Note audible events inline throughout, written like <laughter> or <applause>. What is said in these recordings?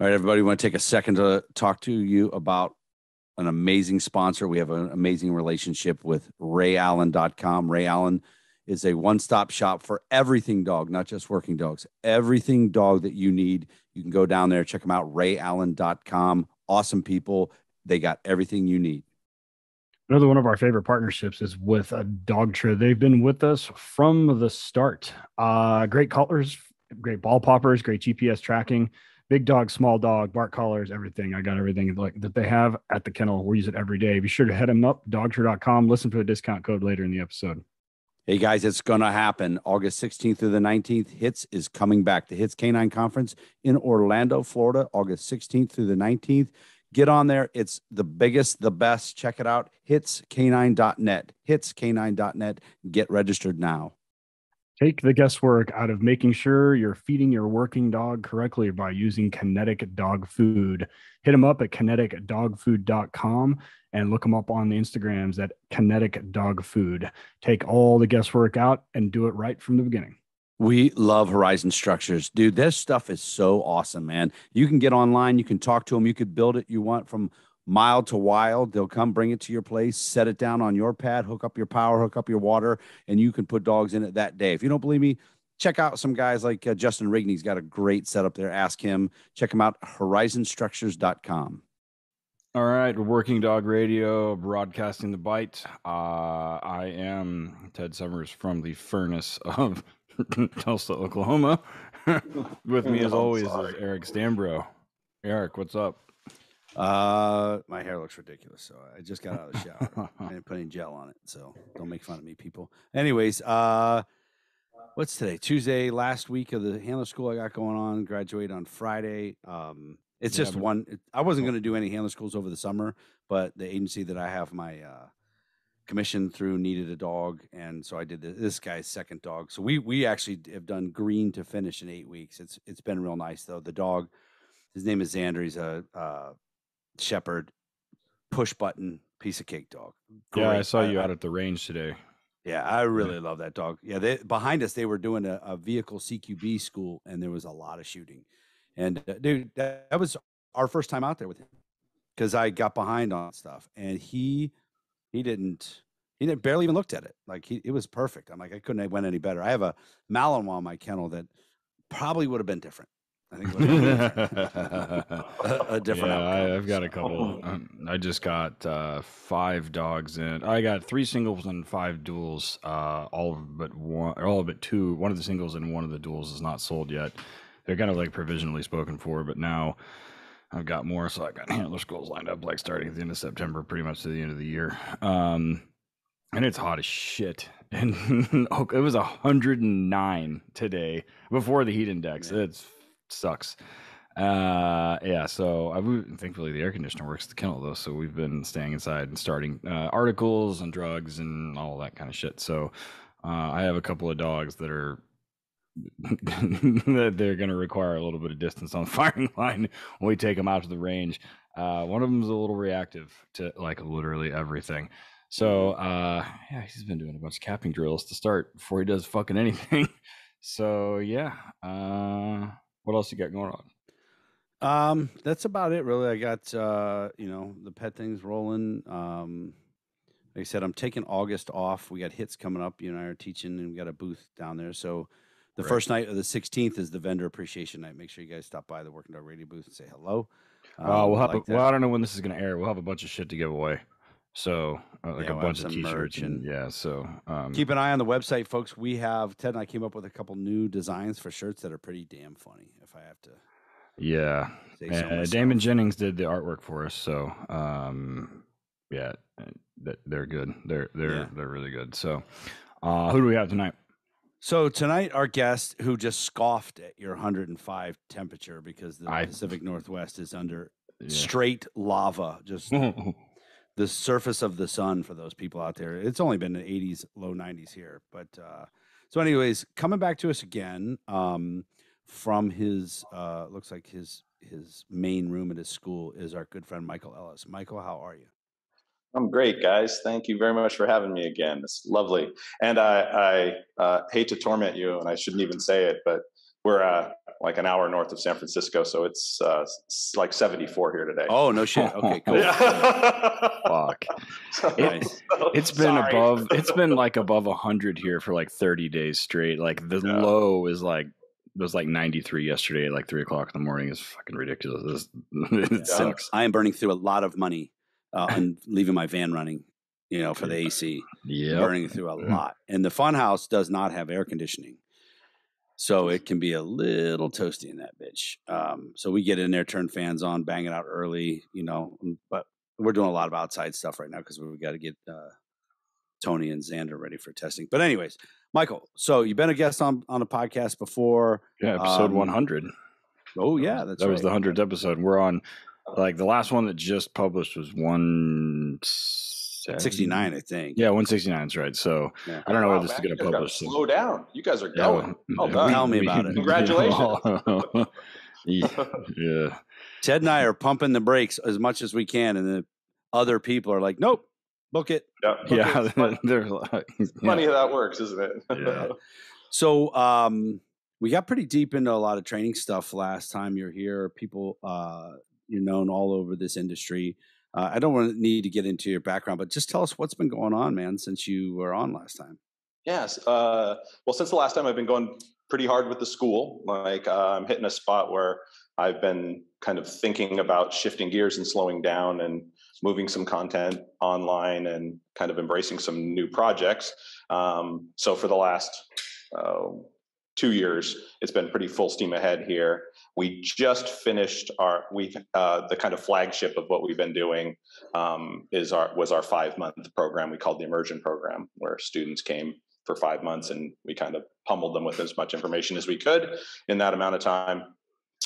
All right, everybody, want to take a second to talk to you about an amazing sponsor. We have an amazing relationship with rayallen.com. Ray Allen is a one stop shop for everything dog, not just working dogs, everything dog that you need. You can go down there, check them out, rayallen.com. Awesome people. They got everything you need. Another one of our favorite partnerships is with a dog Dogtra. They've been with us from the start. Uh, great collars, great ball poppers, great GPS tracking big dog, small dog, bark collars, everything. I got everything like that they have at the kennel. We use it every day. Be sure to head them up, dogtra.com. Listen for the discount code later in the episode. Hey guys, it's going to happen August 16th through the 19th. HITS is coming back. The HITS Canine Conference in Orlando, Florida, August 16th through the 19th. Get on there. It's the biggest, the best. Check it out. HitsK9.net. HitsK9.net. Get registered now. Take the guesswork out of making sure you're feeding your working dog correctly by using Kinetic Dog Food. Hit them up at kineticdogfood.com and look them up on the Instagrams at Kinetic Dog Food. Take all the guesswork out and do it right from the beginning. We love Horizon Structures. Dude, this stuff is so awesome, man. You can get online, you can talk to them, you could build it you want from mild to wild. They'll come bring it to your place, set it down on your pad, hook up your power, hook up your water, and you can put dogs in it that day. If you don't believe me, check out some guys like uh, Justin Rigney. He's got a great setup there. Ask him. Check him out, horizonstructures.com. All right, Working Dog Radio, broadcasting the bite. Uh, I am Ted Summers from the furnace of <laughs> Tulsa, Oklahoma. <laughs> With me, <laughs> as always, is Eric Stambro. Eric, what's up? Uh, my hair looks ridiculous. So I just got out of the shower. <laughs> I didn't put any gel on it. So don't make fun of me, people. Anyways, uh, what's today? Tuesday, last week of the handler school I got going on. Graduate on Friday. Um, it's yeah, just one. I wasn't going to do any handler schools over the summer, but the agency that I have my uh, commission through needed a dog, and so I did this, this guy's second dog. So we we actually have done green to finish in eight weeks. It's it's been real nice though. The dog, his name is Xander. He's a uh, shepherd, push button piece of cake dog. Great. Yeah, I saw you I, out at the range today. Yeah, I really yeah. love that dog. Yeah, they behind us they were doing a, a, vehicle CQB school, and there was a lot of shooting. And uh, dude, that, that was our first time out there with him because I got behind on stuff, and he he didn't he didn't barely even looked at it. Like he it was perfect. I'm like I couldn't have went any better. I have a Malinois in my kennel that probably would have been different. I think <laughs> a, a, different. Yeah, I, have got a couple. Um, I just got uh, five dogs in. I got three singles and five duals. Uh, all but one, all but two. One of the singles and one of the duals is not sold yet. They're kind of like provisionally spoken for, but now I've got more. So I got handler schools lined up, like starting at the end of September, pretty much to the end of the year. Um, and it's hot as shit. <laughs> And it was 109 today before the heat index. Yeah. It's sucks. Uh, yeah. So I thankfully the air conditioner works the kennel though, so we've been staying inside and starting uh, articles and drugs and all that kind of shit. So uh, I have a couple of dogs that are that <laughs> they're going to require a little bit of distance on the <laughs> firing line when we take them out to the range. Uh, one of them is a little reactive to like literally everything. So uh, yeah, he's been doing a bunch of capping drills to start before he does fucking anything. <laughs> so yeah, uh, what else you got going on? Um, that's about it, really. I got uh, you know the pet things rolling. Um, like I said, I'm taking August off. We got hits coming up. You and I are teaching, and we got a booth down there. So the right. first night of the 16th is the vendor appreciation night. Make sure you guys stop by the Working Dog Radio booth and say hello. Um, uh, we'll have. Like a, well, I don't know when this is going to air. We'll have a bunch of shit to give away. So uh, like yeah, a bunch of t-shirts and, and, yeah. So um, keep an eye on the website, folks. We have Ted and I came up with a couple new designs for shirts that are pretty damn funny. If I have to, yeah. Damon Jennings did the artwork for us, so um, yeah, they're good. They're they're yeah. they're really good. So uh, who do we have tonight? So tonight, our guest who just scoffed at your 105 temperature because the I, Pacific Northwest is under yeah. straight lava, just <laughs> the surface of the sun for those people out there. It's only been the 80s, low 90s here. But uh, so, anyways, coming back to us again um, from his uh, looks like his his main room at his school is our good friend Michael Ellis. Michael, how are you? I'm great, guys. Thank you very much for having me again. It's lovely. And I, I uh, hate to torment you, and I shouldn't even say it, but we're uh, like an hour north of San Francisco, so it's uh, like 74 here today. Oh no shit. Okay, cool. <laughs> Fuck. It, it's been Sorry. above. It's been like above hundred here for like thirty days straight. Like the Yeah. low is like was like ninety three yesterday at like three o'clock in the morning. It's fucking ridiculous. It's- <laughs> it sucks. I am burning through a lot of money uh, and leaving my van running. You know, for the AC, <laughs> Yeah. burning through a lot. And the fun house does not have air conditioning. So it can be a little toasty in that bitch. Um, so we get in there, turn fans on, bang it out early, you know. mm, But we're doing a lot of outside stuff right now because we've got to get uh, Tony and Xander ready for testing. But anyways, Michael, so you've been a guest on on a podcast before. Yeah. Episode Um, one hundred. Oh yeah, that's that was the hundredth episode. We're on like the last one that just published was one 69, I think. Yeah, one sixty nine is right. So Yeah. I don't know Wow, where this is going to publish. Slow down. You guys are Yeah, going. well, well done. Tell me about it. Congratulations. <laughs> yeah. yeah. Ted and I are pumping the brakes as much as we can, and the other people are like, "Nope, book it." Yeah. Yeah, <laughs> Funny- they're like, <laughs> Funny how that works, isn't it? Yeah. So um, we got pretty deep into a lot of training stuff last time you're here. People, uh, you're known all over this industry. Uh, I don't want need to get into your background, but just tell us what's been going on, man, since you were on last time. Yes. Uh, well, since the last time, I've been going pretty hard with the school. Like uh, I'm hitting a spot where I've been kind of thinking about shifting gears and slowing down and moving some content online and kind of embracing some new projects. Um, so for the last uh, two years, it's been pretty full steam ahead here. We just finished our we've uh, the kind of flagship of what we've been doing um, is our was our five month program. We called the immersion program where students came for five months and we kind of pummeled them with as much information as we could in that amount of time.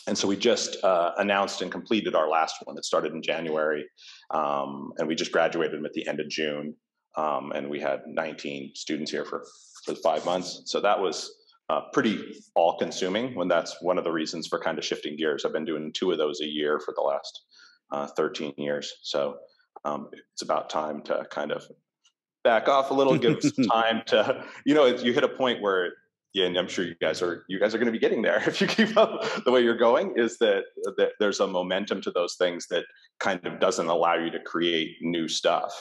And so we just uh, announced and completed our last one. It started in january um, and we just graduated them at the end of june um, and we had 19 students here for, for five months. So that was uh, pretty all consuming when that's one of the reasons for kind of shifting gears i've been doing two of those a year for the last uh, 13 years so um, it's about time to kind of back off a little, give some <laughs> time to, you know, you hit a point where, yeah, and I'm sure you guys are, you guys are going to be getting there <laughs> if you keep up the way you're going. Is that, that there's a momentum to those things that kind of doesn't allow you to create new stuff.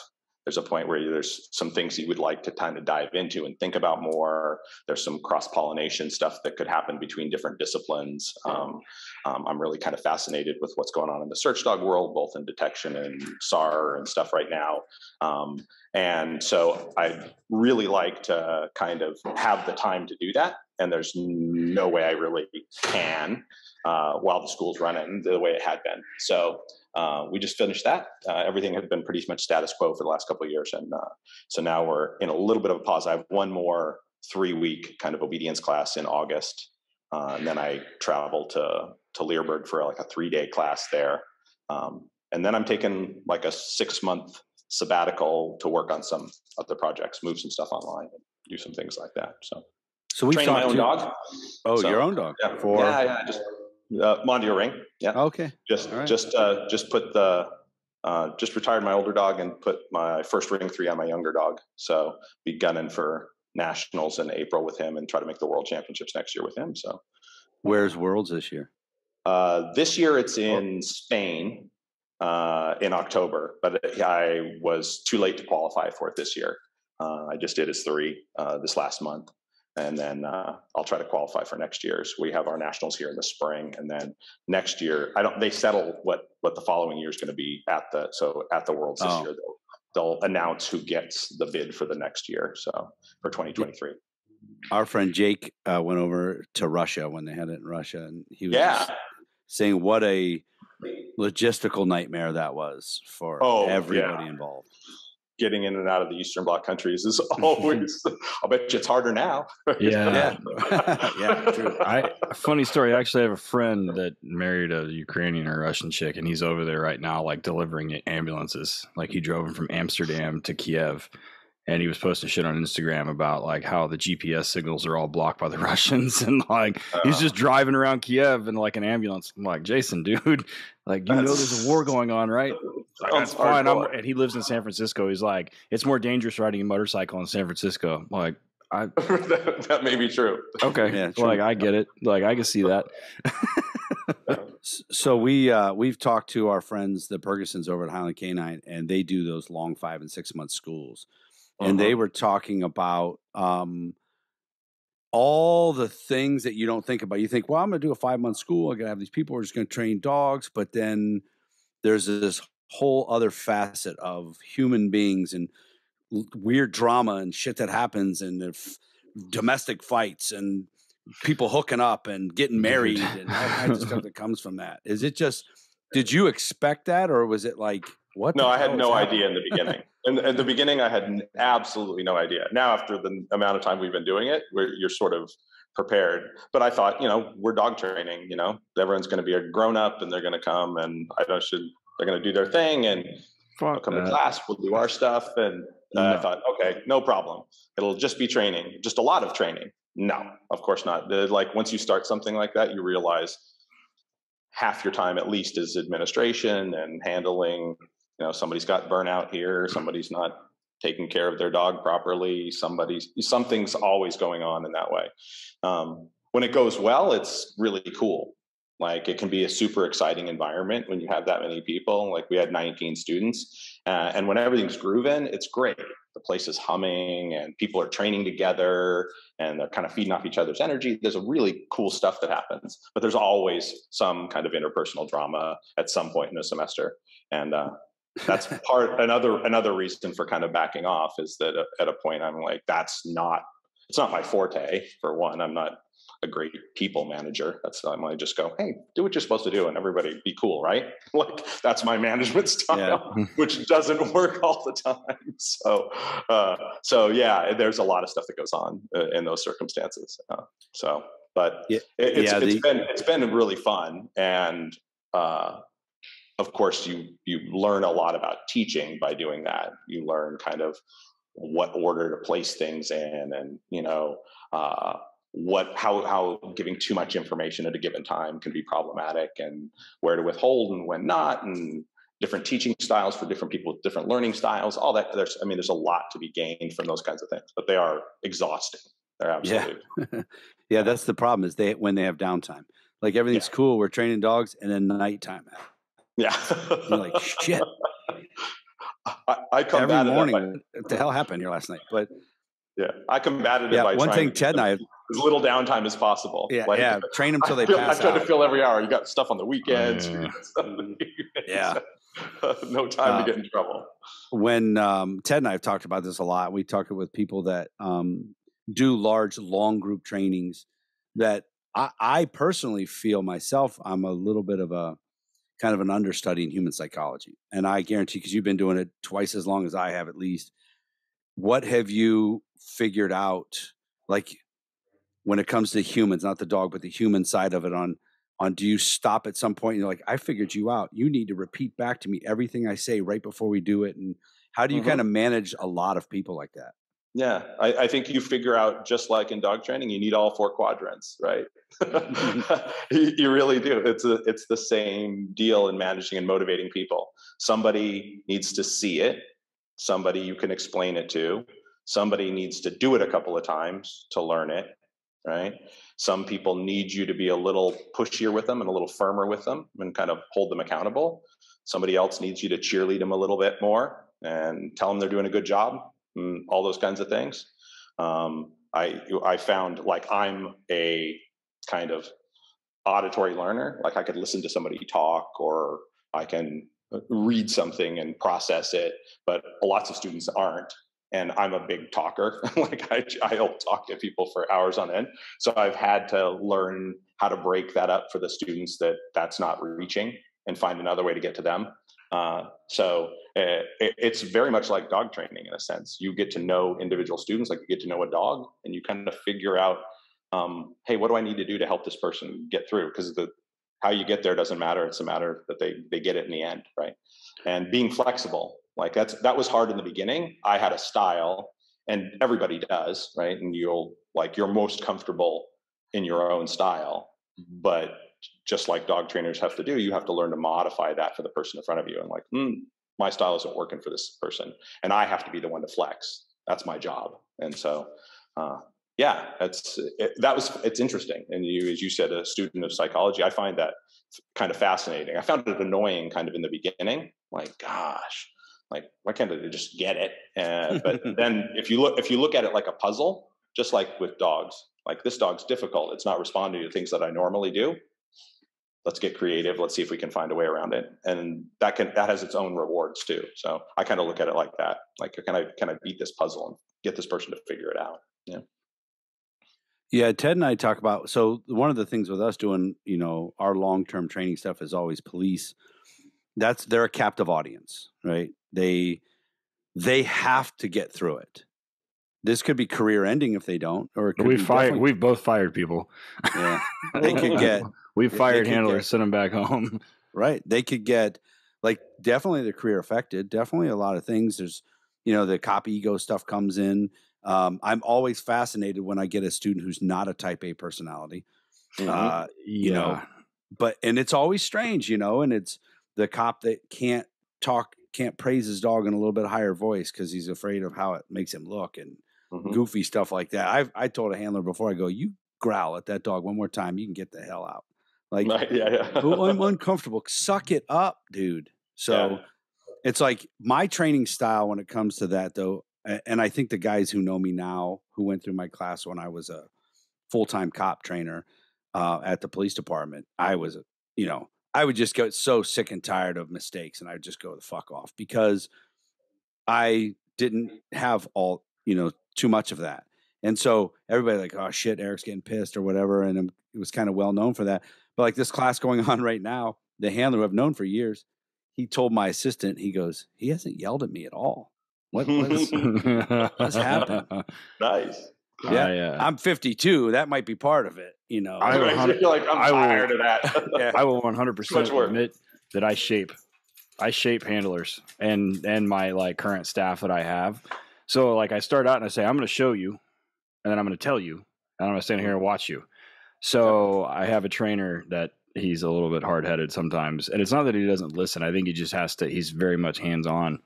There's a point where there's some things you would like to kind of dive into and think about more. There's some cross pollination stuff that could happen between different disciplines. Um, um, I'm really kind of fascinated with what's going on in the search dog world, both in detection and SAR and stuff right now. Um, and so I'd really like to kind of have the time to do that. And there's no way I really can uh, while the school's running the way it had been. So uh, we just finished that. Uh, everything had been pretty much status quo for the last couple of years. And uh, so now we're in a little bit of a pause. I have one more three week kind of obedience class in August. Uh, and then I travel to, to Leerburg for like a three day class there. Um, and then I'm taking like a six month sabbatical to work on some other projects, move some stuff online, and do some things like that. So So we training my own dog. Oh, So, your own dog. Yeah, For yeah, yeah, just uh, Mondio Ring. Yeah, okay. just right. just uh, just put the uh, just retired my older dog and put my first ring three on my younger dog. So be gunning for nationals in April with him and try to make the world championships next year with him. So Where's Worlds this year? uh, this year it's Oh. in Spain uh, in October, but I was too late to qualify for it this year. Uh, I just did his three uh, this last month, and then uh, I'll try to qualify for next year's. We have our nationals here in the spring, and then next year I don't. They settle what what the following year is going to be at the so at the Worlds this Oh. year. They'll, they'll announce who gets the bid for the next year. So for 2023. Our friend Jake uh, went over to Russia when they had it in Russia, and he was Yeah. saying what a logistical nightmare that was for Oh, everybody yeah. involved. Getting in and out of the Eastern Bloc countries is <laughs> always. I'll bet you it's harder now. Yeah. <laughs> Yeah, yeah, true. <laughs> I funny story. I actually have a friend that married a Ukrainian or Russian chick, and he's over there right now, like delivering ambulances. Like he drove them from Amsterdam to Kiev, and he was posting shit on Instagram about like how the GPS signals are all blocked by the <laughs> Russians, and like he's Uh, just driving around Kiev in like an ambulance. I'm like, Jason, dude, <laughs> like you know there's a war going on, right? <laughs> Like, That's fine. I'm, and he lives in San Francisco. He's like, it's more dangerous riding a motorcycle in San Francisco. I'm like, I, that, that may be true. okay, Yeah, true. like I get it. Like I can see that. So we uh, we've talked to our friends, the Purgasons over at Highland Canine, and they do those long five and six month schools, and they were talking about um, all the things that you don't think about. You think, well, I'm going to do a five month school. I'm going to have these people who are just going to train dogs, but then there's this whole other facet of human beings and l- weird drama and shit that happens and if domestic fights and people hooking up and getting married and all kinds of stuff <laughs> that comes from that. Is it just did you expect that or was it like what? No, I had no happening? idea in the beginning. In, in the beginning, I had absolutely no idea. Now, after the amount of time we've been doing it, we're, you're sort of prepared. But I thought, you know, we're dog training. You know, everyone's going to be a grown up, and they're going to come, and I don't should they're going to do their thing, and Fuck come to class, we'll do our stuff. And uh, I thought, okay, no problem. It'll just be training, just a lot of training. No, of course not. Like once you start something like that, you realize half your time at least is administration and handling, you know, somebody's got burnout here, somebody's not taking care of their dog properly, somebody's something's always going on in that way. Um, when it goes well, it's really cool. Like it can be a super exciting environment when you have that many people. Like we had 19 students, uh, and when everything's grooving, it's great. The place is humming, and people are training together, and they're kind of feeding off each other's energy. There's a really cool stuff that happens, but there's always some kind of interpersonal drama at some point in the semester, and uh, that's part another another reason for kind of backing off is that at a point I'm like, that's not it's not my forte. For one, I'm not a great people manager. That's I'm gonna just go, hey, do what you're supposed to do, and everybody be cool, right? <laughs> Like that's my management <laughs> style, <laughs> which doesn't work all the time. So, uh, so yeah, there's a lot of stuff that goes on uh, in those circumstances. Uh, so, but Yeah, it, it's, yeah, it's the- been it's been really fun, and uh, of course, you you learn a lot about teaching by doing that. You learn kind of what order to place things in, and you know. Uh, what how how giving too much information at a given time can be problematic and where to withhold and when not and different teaching styles for different people with different learning styles all that there's i mean there's a lot to be gained from those kinds of things but they are exhausting they're Yeah. absolutely <laughs> yeah, that's the problem is they when they have downtime. Like everything's cool, we're training dogs, and then nighttime. Yeah, You're like shit. I, I Every combated morning, by, what the hell happened here last night? But yeah i combated it yeah, by one thing Ted and I, have- as little downtime as possible yeah, Like, yeah, train them till I, they feel- I pass tried to fill every hour you got stuff on the weekends <laughs> you Yeah. on the Yeah. <laughs> no time Uh, to get in trouble when um, Ted and I have talked about this a lot, we talk with people that um, do large, long group trainings. That I, I personally feel myself, I'm a little bit of a kind of an understudy in human psychology, and I guarantee because you've been doing it twice as long as I have, at least. What have you figured out, like when it comes to humans, not the dog, but the human side of it? On on do you stop at some point and you're like, I figured you out. You need to repeat back to me everything I say right before we do it, and how do you Mhm. kind of manage a lot of people like that? Yeah, I, I think you figure out just like in dog training, you need all four quadrants, right? <laughs> you, you really do. It's a, it's the same deal in managing and motivating people. Somebody needs to see it. Somebody you can explain it to. Somebody needs to do it a couple of times to learn it, right? Some people need you to be a little pushier with them and a little firmer with them and kind of hold them accountable. Somebody else needs you to cheerlead them a little bit more and tell them they're doing a good job all those kinds of things. Um, I I found like I'm a kind of auditory learner. Like I could listen to somebody talk, or I can uh, read something and process it. But lots of students aren't, and I'm a big talker. <laughs> like I I'll talk to people for hours on end. So I've had to learn how to break that up for the students that that's not reaching and find another way to get to them. Uh, so uh, it, it's very much like dog training in a sense. You get to know individual students, like you get to know a dog, and you kind of figure out, um, hey, what do I need to do to help this person get through? Because the how you get there doesn't matter. It's a matter that they they get it in the end, right? And being flexible, like that's that was hard in the beginning. I had a style, and everybody does, right? And you'll like you're most comfortable in your own style, but just like dog trainers have to do, you have to learn to modify that for the person in front of you. And like, mm, my style isn't working for this person, and I have to be the one to flex. That's my job. And so, uh, yeah, that's it, that was it's interesting. And you, as you said, a student of psychology, I find that kind of fascinating. I found it annoying, kind of in the beginning. Like, gosh, like why can't they just get it? And, but <laughs> then if you look if you look at it like a puzzle, just like with dogs, like this dog's difficult. It's not responding to things that I normally do. Let's get creative. Let's see if we can find a way around it. And that can that has its own rewards too. So I kind of look at it like that. Like can I can I beat this puzzle and get this person to figure it out? Yeah. Yeah, Ted and I talk about so one of the things with us doing, you know, our long term training stuff is always police. That's they're a captive audience, right? They they have to get through it. This could be career ending if they don't, or we've fired. We've both fired people. Yeah, <laughs> they could get. We've fired handlers, get, sent them back <laughs> home. Right, they could get like definitely their career affected. Definitely a lot of things. There's, you know, the cop ego stuff comes in. Um, I'm always fascinated when I get a student who's not a type A personality. Mm-hmm. Uh, you yeah. know, but and it's always strange, you know, and it's the cop that can't talk, can't praise his dog in a little bit higher voice because he's afraid of how it makes him look and mm-hmm. goofy stuff like that. I I told a handler before I go, you growl at that dog one more time, you can get the hell out. Like, right, yeah, yeah. oh, I'm <laughs> uncomfortable. Suck it up, dude. So yeah. it's like my training style when it comes to that, though and I think the guys who know me now, who went through my class when I was a full time cop trainer uh, at the police department, I was, you know, I would just get so sick and tired of mistakes, and I would just go the fuck off because I didn't have all, you know, too much of that. And so everybody like, oh shit, Eric's getting pissed or whatever, and it was kind of well known for that. But like this class going <laughs> on right now, the handler who I've known for years, he told my assistant, he goes, he hasn't yelled at me at all. What, what's, what's happened? <laughs> Nice. Yeah, ah, yeah, I'm 52. That might be part of it. You know, I, I feel like I'm I tired will, of that. <laughs> yeah. I will 100 percent admit that I shape, I shape handlers and and my like current staff that I have. So like I start out and I say I'm going to show you, and then I'm going to tell you, and I'm going to stand here and watch you. So I have a trainer that he's a little bit hard headed sometimes, and it's not that he doesn't listen. I think he just has to. He's very much hands on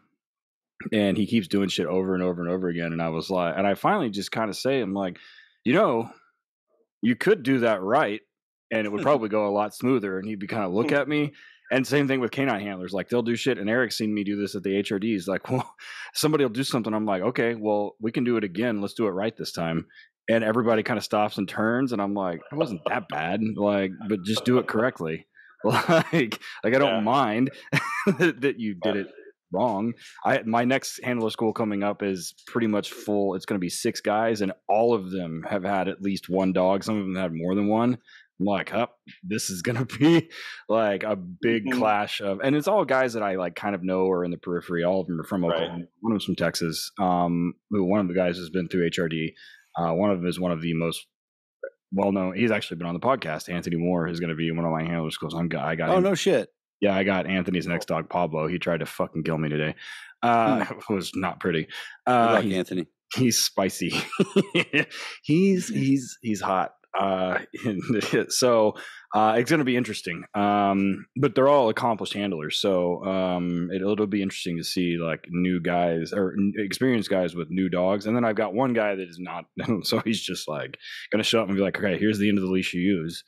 and he keeps doing shit over and over and over again. And I was like, and I finally just kind of say, I'm like, you know, you could do that right, and it would <laughs> probably go a lot smoother. And he'd be kind of look hmm. at me. And same thing with canine handlers. Like they'll do shit. And Eric's seen me do this at the HRD HRDs. Like, <laughs> well, somebody will do something. I'm like, okay, well, we can do it again. Let's do it right this time. And everybody kind of stops and turns. And I'm like, it wasn't that bad. Like, but just do it correctly. <laughs> like, like I don't yeah. mind <laughs> that you did it wrong. I my next handler school coming up is pretty much full. It's going to be six guys, and all of them have had at least one dog. Some of them had more than one. I'm like, up, oh, this is going <laughs> to be like a big mm-hmm. clash of, and it's all guys that I like kind of know or in the periphery. All of them are from Oklahoma. Right. One of them's from Texas. Um, one of the guys has been through HRD. Uh, one of them is one of the most well known. He's actually been on the podcast. Anthony Moore is going to be one of my handlers schools. I'm I got. Oh him. no shit! Yeah, I got Anthony's next dog, Pablo. He tried to fucking kill me today. Uh, hmm. It <laughs> was not pretty. Uh, like Anthony. He's spicy. <laughs> he's he's he's hot. Uh, <laughs> so uh, it's going to be interesting. Um, but they're all accomplished handlers, so um, it, will be interesting to see like new guys or experienced guys with new dogs. And then I've got one guy that is not, <laughs> so he's just like going to show up and be like, "Okay, here's the end of the leash you use."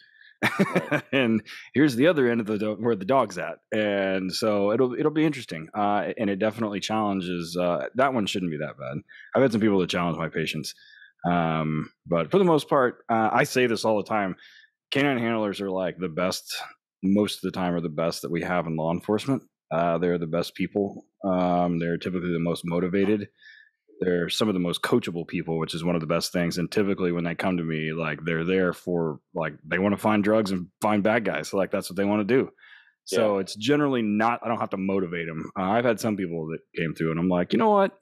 <laughs> and here's the other end of the do- where the dog's at, and so it'll it'll be interesting, uh, and it definitely challenges. Uh, that one shouldn't be that bad. I've had some people that challenge my patience, um, but for the most part, uh, I say this all the time: canine handlers are like the best. Most of the time, are the best that we have in law enforcement. Uh, they're the best people. Um, they're typically the most motivated they're some of the most coachable people, which is one of the best things. And typically, when they come to me, like they're there for like they want to find drugs and find bad guys. So like that's what they want to do. So yeah. it's generally not. I don't have to motivate them. Uh, I've had some people that came through, and I'm like, you know what?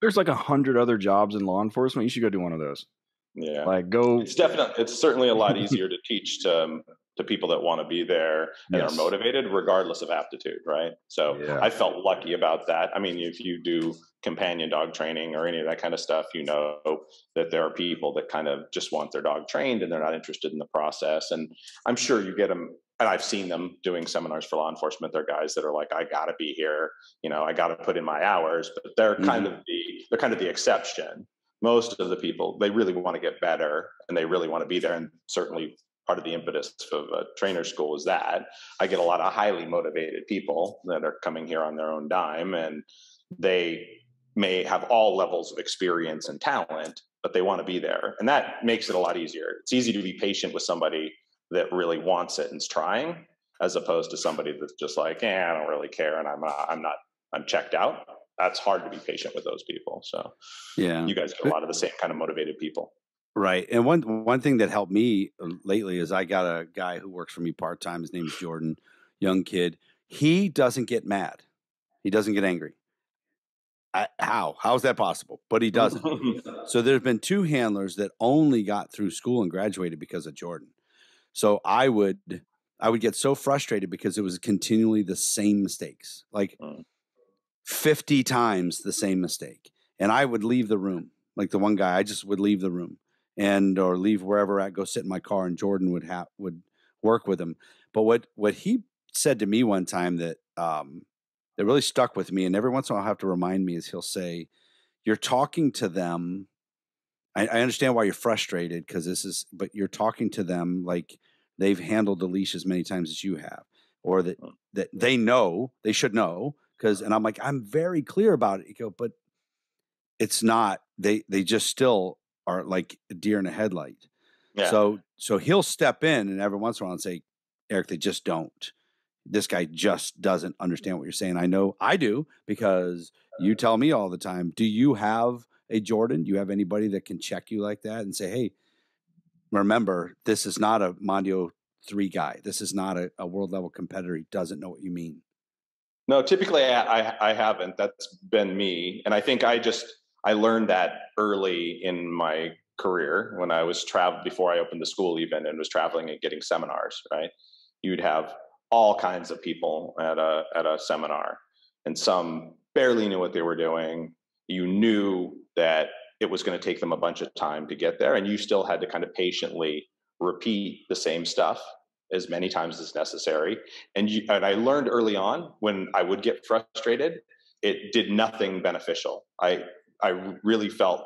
There's like a hundred other jobs in law enforcement. You should go do one of those. Yeah, like go. It's definitely. It's certainly a lot <laughs> easier to teach to um, to people that want to be there and yes. are motivated regardless of aptitude right so yeah. i felt lucky about that i mean if you do companion dog training or any of that kind of stuff you know that there are people that kind of just want their dog trained and they're not interested in the process and i'm sure you get them and I've seen them doing seminars for law enforcement. They're guys that are like, I got to be here, you know, I got to put in my hours. But they're mm-hmm. kind of the they're kind of the exception most of the people they really want to get better and they really want to be there and certainly part of the impetus of a trainer school is that i get a lot of highly motivated people that are coming here on their own dime and they may have all levels of experience and talent but they want to be there and that makes it a lot easier it's easy to be patient with somebody that really wants it and is trying as opposed to somebody that's just like eh, i don't really care and i'm not i'm not i'm checked out that's hard to be patient with those people. So yeah, you guys get a lot of the same kind of motivated people. Right. And one one thing that helped me uh, lately is I got a guy who works for me part time. His name is Jordan, young kid. He doesn't get mad. He doesn't get angry. I, how? How is that possible? But he doesn't. <laughs> so there's been two handlers that only got through school and graduated because of Jordan. So I would I would get so frustrated because it was continually the same mistakes. Like mm. 50 times the same mistake. And I would leave the room. Like the one guy, I just would leave the room and or leave wherever I go sit in my car and Jordan would have would work with him. But what what he said to me one time that um that really stuck with me and every once in a while I'll have to remind me is he'll say, You're talking to them. I, I understand why you're frustrated because this is but you're talking to them like they've handled the leash as many times as you have. Or that that they know, they should know because and uh-huh. I'm like I'm very clear about it. You go, but it's not. They they just still are like a deer in a headlight. Yeah. So so he'll step in and every once in a while and say, Eric, they just don't. This guy just doesn't mm. understand what you're saying. I know I do because you uh. tell me all the time. Do you have a Jordan? Do you have anybody that can check you like that and say, hey, remember, this is not a Mondio three guy. This is not a, a world level competitor. He doesn't know what you mean. No, typically I, I, I haven't. That's been me, and I think I just I learned that early in my career when I was traveling before I opened the school even and was traveling and getting seminars. Right, you'd have all kinds of people at a at a seminar, and some barely knew what they were doing. You knew that it was going to take them a bunch of time to get there, and you still had to kind of patiently repeat the same stuff as many times as necessary. And, you, and I learned early on when I would get frustrated, it did nothing beneficial. I I really felt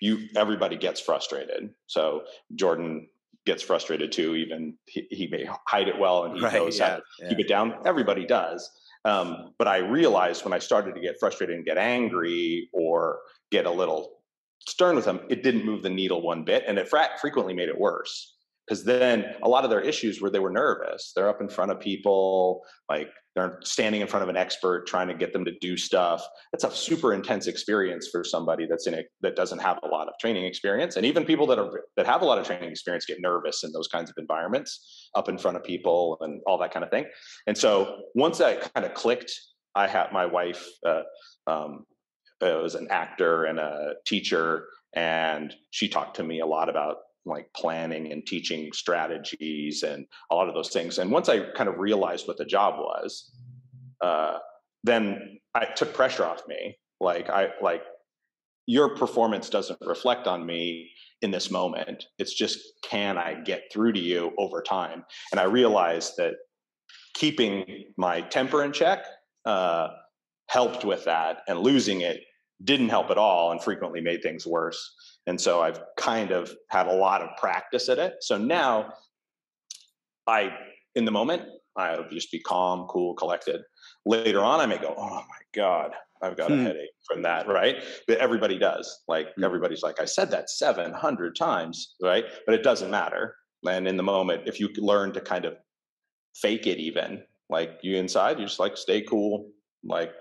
you everybody gets frustrated. So Jordan gets frustrated too. Even he, he may hide it well and he right, knows yeah, how to yeah. keep it down. Everybody does. Um, but I realized when I started to get frustrated and get angry or get a little stern with them, it didn't move the needle one bit, and it fra- frequently made it worse. Because then a lot of their issues were they were nervous. They're up in front of people like they're standing in front of an expert trying to get them to do stuff. It's a super intense experience for somebody that's in it that doesn't have a lot of training experience and even people that are that have a lot of training experience get nervous in those kinds of environments up in front of people and all that kind of thing. And so once that kind of clicked i had my wife uh, um, was an actor and a teacher and she talked to me a lot about like planning and teaching strategies and a lot of those things. And once I kind of realized what the job was, uh, then I took pressure off me. Like I like your performance doesn't reflect on me in this moment. It's just can I get through to you over time? And I realized that keeping my temper in check uh, helped with that, and losing it didn't help at all, and frequently made things worse. And so I've kind of had a lot of practice at it. So now I, in the moment, I'll just be calm, cool, collected. Later on, I may go, oh my God, I've got hmm. a headache from that, right? But everybody does. Like hmm. everybody's like, I said that 700 times, right? But it doesn't matter. And in the moment, if you learn to kind of fake it, even like you inside, you just like stay cool, like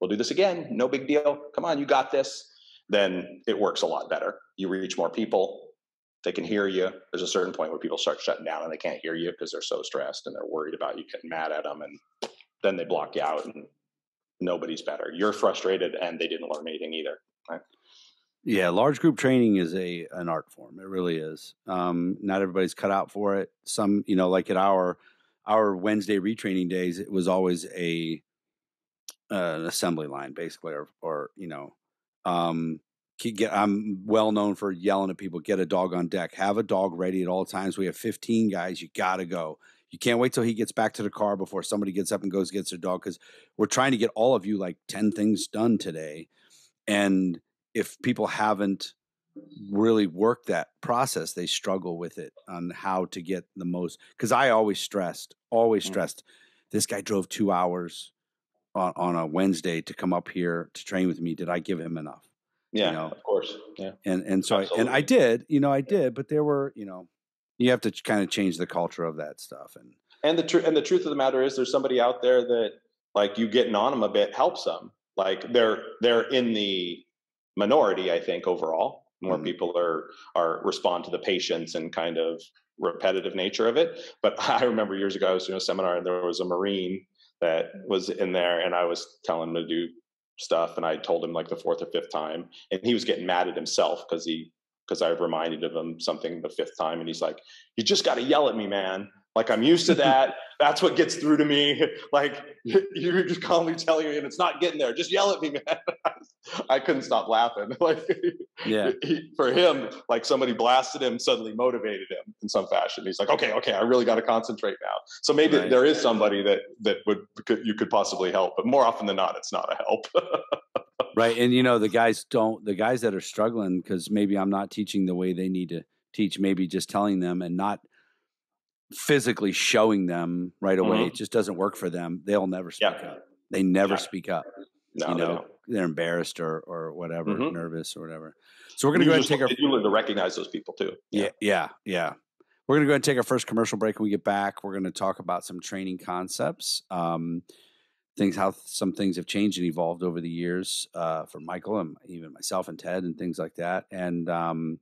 we'll do this again, no big deal. Come on, you got this then it works a lot better. You reach more people. They can hear you. There's a certain point where people start shutting down and they can't hear you because they're so stressed and they're worried about you getting mad at them. And then they block you out and nobody's better. You're frustrated and they didn't learn anything either. Right? Yeah, large group training is a an art form. It really is. Um, not everybody's cut out for it. Some, you know, like at our our Wednesday retraining days, it was always a uh, an assembly line, basically, or or you know, um, get, I'm well known for yelling at people, get a dog on deck, have a dog ready at all times. We have 15 guys. You got to go. You can't wait till he gets back to the car before somebody gets up and goes gets their dog because we're trying to get all of you like 10 things done today. And if people haven't really work that process, they struggle with it on how to get the most. Because I always stressed, always Mhm. stressed. This guy drove two hours on, on a Wednesday to come up here to train with me. Did I give him enough? Yeah, know. of course. Yeah. And and so I, and I did, you know, I did. But there were, you know, you have to kind of change the culture of that stuff. And And the truth and the truth of the matter is, there's somebody out there that like you getting on them a bit helps them. Like they're they're in the minority, I think overall. More Mhm. people are are respond to the patience and kind of repetitive nature of it. But <laughs> I remember years ago I was doing a seminar and there was a Marine that was in there and I was telling him to do stuff and I told him like the fourth or fifth time and he was getting mad at himself because he because I reminded of him something the fifth time and he's like, You just gotta yell at me, man. Like I'm used to that. <laughs> That's what gets through to me. <laughs> Like <laughs> you're just calmly telling me and it's not getting there. Just yell at me, man. I couldn't stop laughing. Like yeah, he, for him, like somebody blasted him, suddenly motivated him in some fashion. He's like, okay, okay, I really got to concentrate now. So maybe Right. there is somebody that that would could, you could possibly help, but more often than not, it's not a help. right. And you know, the guys don't. The guys that are struggling because maybe I'm not teaching the way they need to teach. Maybe just telling them and not physically showing them right away. Mhm. It just doesn't work for them. They'll never speak Yeah. up. They never Yeah. speak up. no, you they know, don't. they're embarrassed or or whatever, Mhm. nervous or whatever. So we're gonna You go ahead and take our You learn to recognize those people too. yeah, yeah, yeah. We're gonna go ahead and take our first commercial break. When we get back, we're gonna talk about some training concepts, um, things how some things have changed and evolved over the years uh, for Michael and even myself and Ted and things like that. And um,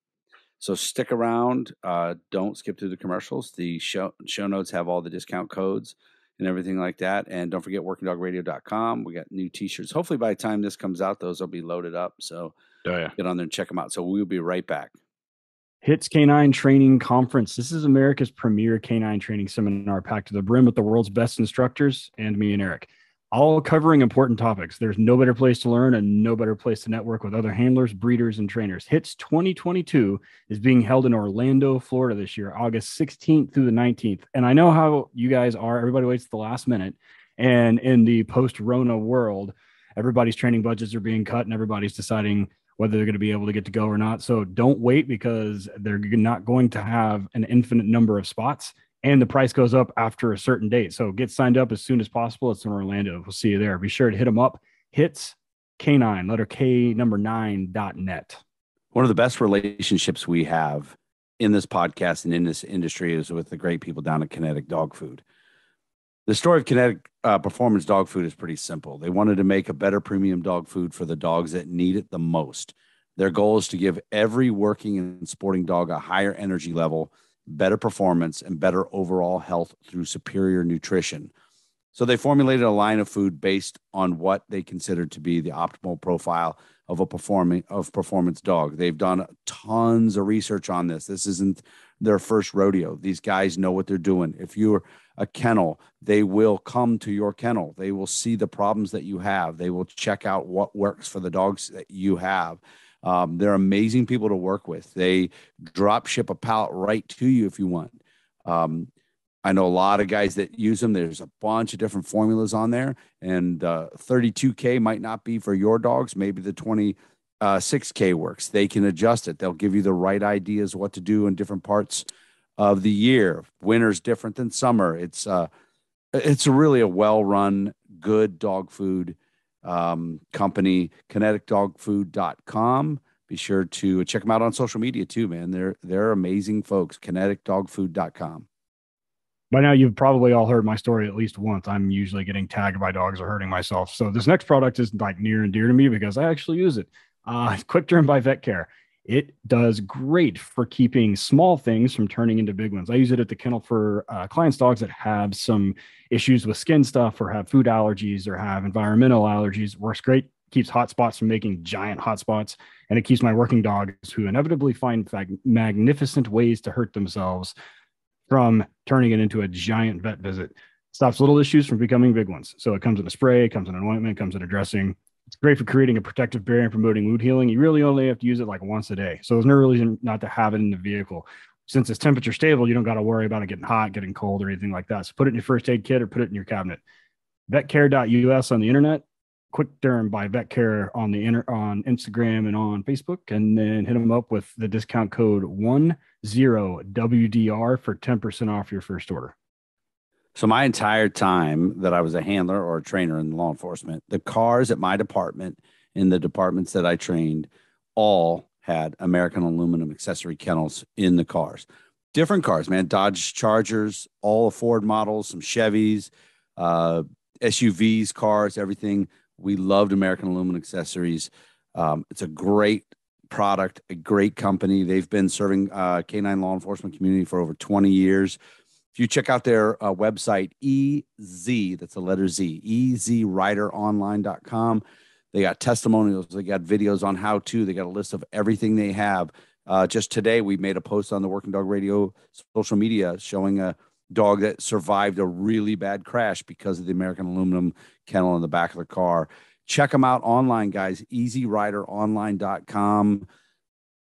so stick around. Uh, don't skip through the commercials. The show show notes have all the discount codes and everything like that. And don't forget workingdogradio.com. We got new t-shirts. Hopefully by the time this comes out, those will be loaded up. So Oh yeah. get on there and check them out. So we'll be right back. HITS Canine Training Conference. This is America's premier canine training seminar packed to the brim with the world's best instructors and me and Eric, all covering important topics. There's no better place to learn and no better place to network with other handlers, breeders, and trainers. HITS 2022 is being held in Orlando, Florida this year, August 16th through the 19th. And I know how you guys are. Everybody waits the last minute. And in the post Rona world, everybody's training budgets are being cut and everybody's deciding whether they're going to be able to get to go or not. So don't wait because they're not going to have an infinite number of spots and the price goes up after a certain date. So get signed up as soon as possible. It's in Orlando. We'll see you there. Be sure to hit them up. Hits K9, letter K number nine dot net. one of the best relationships we have in this podcast and in this industry is with the great people down at Kinetic Dog Food. The story of Kinetic uh, Performance Dog Food is pretty simple. They wanted to make a better premium dog food for the dogs that need it the most. Their goal is to give every working and sporting dog a higher energy level, better performance, and better overall health through superior nutrition. So they formulated a line of food based on what they considered to be the optimal profile of a performing of performance dog. They've done tons of research on this. This isn't their first rodeo. These guys know what they're doing. If you're a kennel, they will come to your kennel. They will see the problems that you have. They will check out what works for the dogs that you have. Um, they're amazing people to work with. They drop ship a pallet right to you if you want. Um, I know a lot of guys that use them. There's a bunch of different formulas on there, and uh, 32K might not be for your dogs. Maybe the 26K works. They can adjust it. They'll give you the right ideas what to do in different parts of the year. Winter's different than summer. It's uh, it's really a well-run, good dog food um, company. KineticDogFood.com. Be sure to check them out on social media too, man. They're they're amazing folks. KineticDogFood.com. By now, you've probably all heard my story at least once. I'm usually getting tagged by dogs or hurting myself. So this next product is like near and dear to me because I actually use it. Uh, <laughs> Quick Derm by Vetcare. It does great for keeping small things from turning into big ones. I use it at the kennel for uh, clients' dogs that have some issues with skin stuff or have food allergies or have environmental allergies. Works great, keeps hot spots from making giant hot spots, and it keeps my working dogs who inevitably find magnificent ways to hurt themselves from turning it into a giant vet visit. Stops little issues from becoming big ones. So it comes in a spray, it comes in an ointment, comes in a dressing. It's great for creating a protective barrier and promoting wound healing. You really only have to use it like once a day. So there's no reason not to have it in the vehicle. Since it's temperature stable, you don't got to worry about it getting hot, getting cold, or anything like that. So put it in your first aid kit or put it in your cabinet. Vetcare.us on the internet. Quick Derm by Vetcare on the inter- on Instagram and on Facebook, and then hit them up with the discount code one zero WDR for ten percent off your first order. So my entire time that I was a handler or a trainer in law enforcement, the cars at my department in the departments that I trained all had American aluminum accessory kennels in the cars. Different cars, man. Dodge Chargers, all Ford models, some Chevys, uh, SUVs, cars, everything. We loved American aluminum accessories. Um, it's a great product, a great company. They've been serving uh, canine law enforcement community for over 20 years. You check out their uh, website, EZ, that's the letter Z, ezrideronline.com, they got testimonials, they got videos on how to, they got a list of everything they have. Uh, just today, we made a post on the Working Dog Radio social media showing a dog that survived a really bad crash because of the American aluminum kennel in the back of the car. Check them out online, guys. EZRiderOnline.com.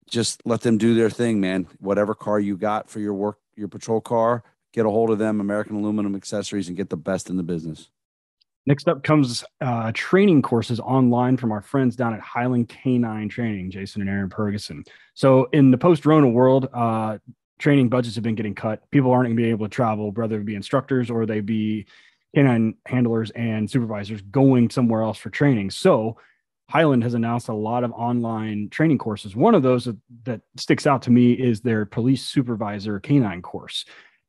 Just let them do their thing, man. Whatever car you got for your work, your patrol car, get a hold of them, American Aluminum Accessories, and get the best in the business. Next up comes uh, training courses online from our friends down at Highland Canine Training, Jason and Aaron Purgason. So, in the post Rona world, uh, training budgets have been getting cut. People aren't going to be able to travel, whether it be instructors or they be canine handlers and supervisors going somewhere else for training. So, Highland has announced a lot of online training courses. One of those that, that sticks out to me is their police supervisor canine course.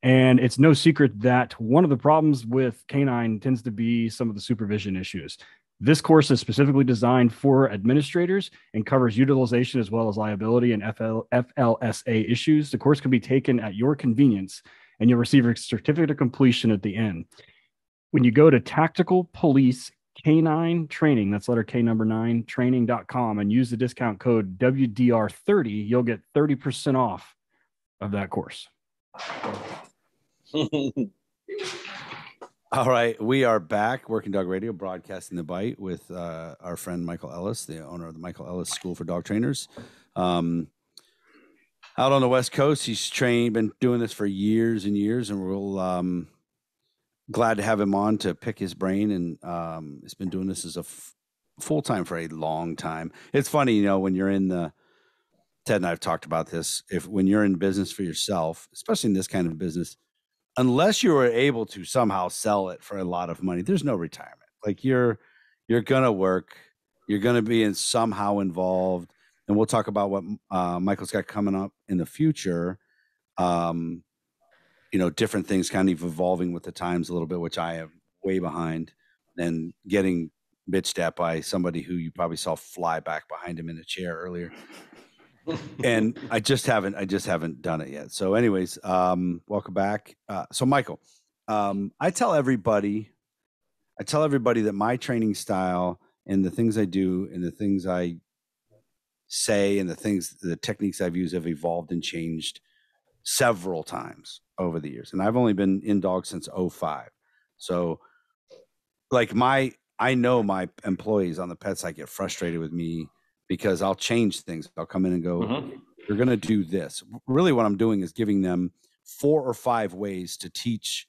And it's no secret that one of the problems with canine tends to be some of the supervision issues. This course is specifically designed for administrators and covers utilization as well as liability and FL, FLSA issues. The course can be taken at your convenience and you'll receive a certificate of completion at the end. When you go to Tactical Police Canine Training, that's letter K number nine, training.com, and use the discount code WDR30, you'll get 30% off of that course. <laughs> All right, we are back, Working Dog Radio, broadcasting the bite with uh, our friend Michael Ellis, the owner of the Michael Ellis School for Dog Trainers. Um, out on the West Coast, he's trained, been doing this for years and years, and we'll um, glad to have him on to pick his brain. And um, he's been doing this as a f- full time for a long time. It's funny, you know, when you're in the Ted and I've talked about this. If when you're in business for yourself, especially in this kind of business, unless you are able to somehow sell it for a lot of money, there's no retirement. Like you're you're gonna work, you're gonna be in somehow involved, and we'll talk about what uh, Michael's got coming up in the future. Um, you know, different things kind of evolving with the times a little bit, which I am way behind, and getting bitched at by somebody who you probably saw fly back behind him in a chair earlier and I just haven't I just haven't done it yet. So, anyways, um, welcome back. Uh, so, Michael, um, I tell everybody, I tell everybody that my training style and the things I do and the things I say and the things the techniques I've used have evolved and changed several times over the years. And I've only been in dog since 05. So like my I know my employees on the pet side get frustrated with me because I'll change things. I'll come in and go, mm-hmm. you're going to do this. Really, what I'm doing is giving them four or five ways to teach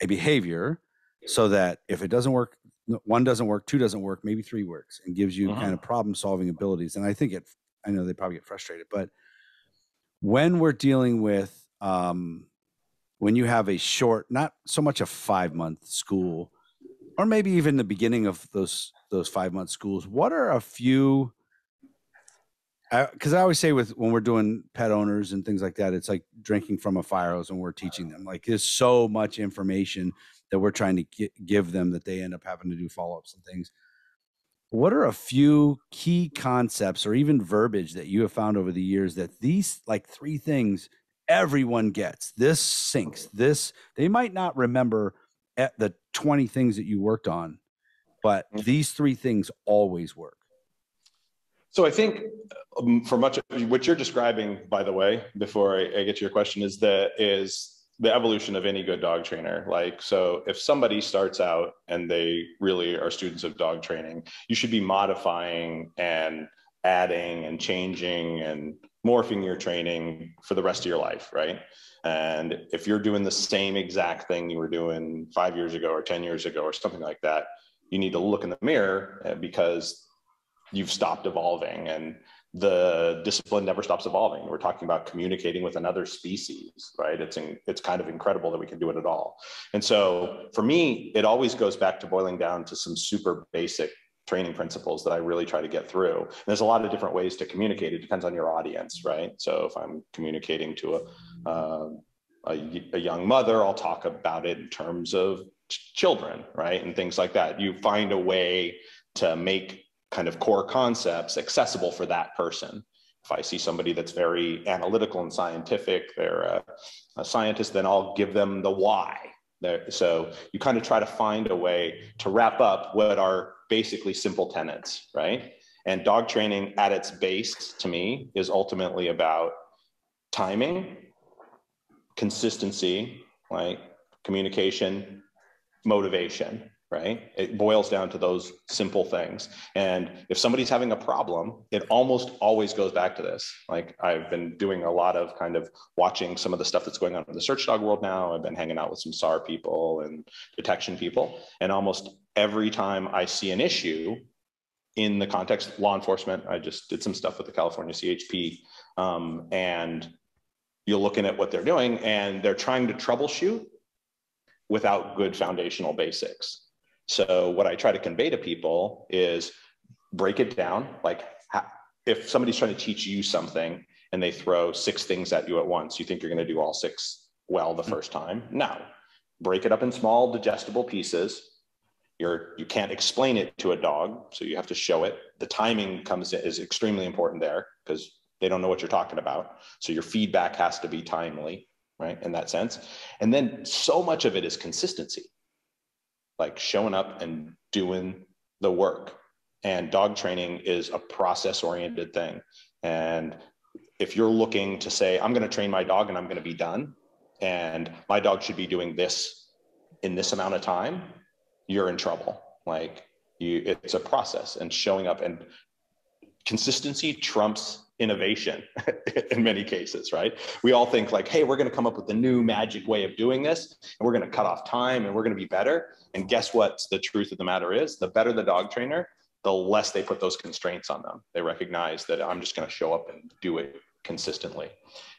a behavior so that if it doesn't work, one doesn't work, two doesn't work, maybe three works and gives you uh-huh. kind of problem solving abilities. And I think it, I know they probably get frustrated, but when we're dealing with, um, when you have a short, not so much a five month school, or maybe even the beginning of those those five month schools, what are a few? Uh, because I, I, always say with when we're doing pet owners and things like that, it's like drinking from a fire hose when we're teaching them. Like there's so much information that we're trying to give them that they end up having to do follow ups and things. What are a few key concepts or even verbiage that you have found over the years that these like three things everyone gets? This sinks. This they might not remember at the 20 things that you worked on but mm-hmm. these three things always work. So I think um, for much of what you're describing, by the way, before I, I get to your question, is that is the evolution of any good dog trainer. Like, so if somebody starts out and they really are students of dog training, you should be modifying and adding and changing and morphing your training for the rest of your life, right? And if you're doing the same exact thing you were doing five years ago or 10 years ago or something like that, you need to look in the mirror uh, because you've stopped evolving and the discipline never stops evolving. We're talking about communicating with another species, right? It's in, it's kind of incredible that we can do it at all. And so for me, it always goes back to boiling down to some super basic training principles that I really try to get through. And there's a lot of different ways to communicate. It depends on your audience, right? So if I'm communicating to a, uh, a, a young mother, I'll talk about it in terms of ch- children, right? And things like that. You find a way to make kind of core concepts accessible for that person. If I see somebody that's very analytical and scientific, they're a, a scientist, then I'll give them the why. So you kind of try to find a way to wrap up what are basically simple tenets, right? And dog training at its base to me is ultimately about timing, consistency, right? Communication, motivation right? It boils down to those simple things. And if somebody's having a problem, it almost always goes back to this. Like I've been doing a lot of kind of watching some of the stuff that's going on in the search dog world now. I've been hanging out with some SAR people and detection people. And almost every time I see an issue in the context law enforcement, I just did some stuff with the California CHP. Um, and you're looking at what they're doing and they're trying to troubleshoot without good foundational basics so what I try to convey to people is break it down. Like if somebody's trying to teach you something and they throw six things at you at once, you think you're going to do all six well the mm. first time? No. Break it up in small digestible pieces. You're you can't explain it to a dog, so you have to show it. The timing comes in, is extremely important there because they don't know what you're talking about. So your feedback has to be timely, right? In that sense. And then so much of it is consistency like showing up and doing the work. And dog training is a process oriented thing. And if you're looking to say, I'm going to train my dog and I'm going to be done, and my dog should be doing this in this amount of time, you're in trouble. Like you, it's a process and showing up and consistency trumps innovation <laughs> in many cases, right? We all think like, hey, we're going to come up with a new magic way of doing this, and we're going to cut off time and we're going to be better. And guess what? The truth of the matter is, the better the dog trainer, the less they put those constraints on them. They recognize that I'm just going to show up and do it consistently.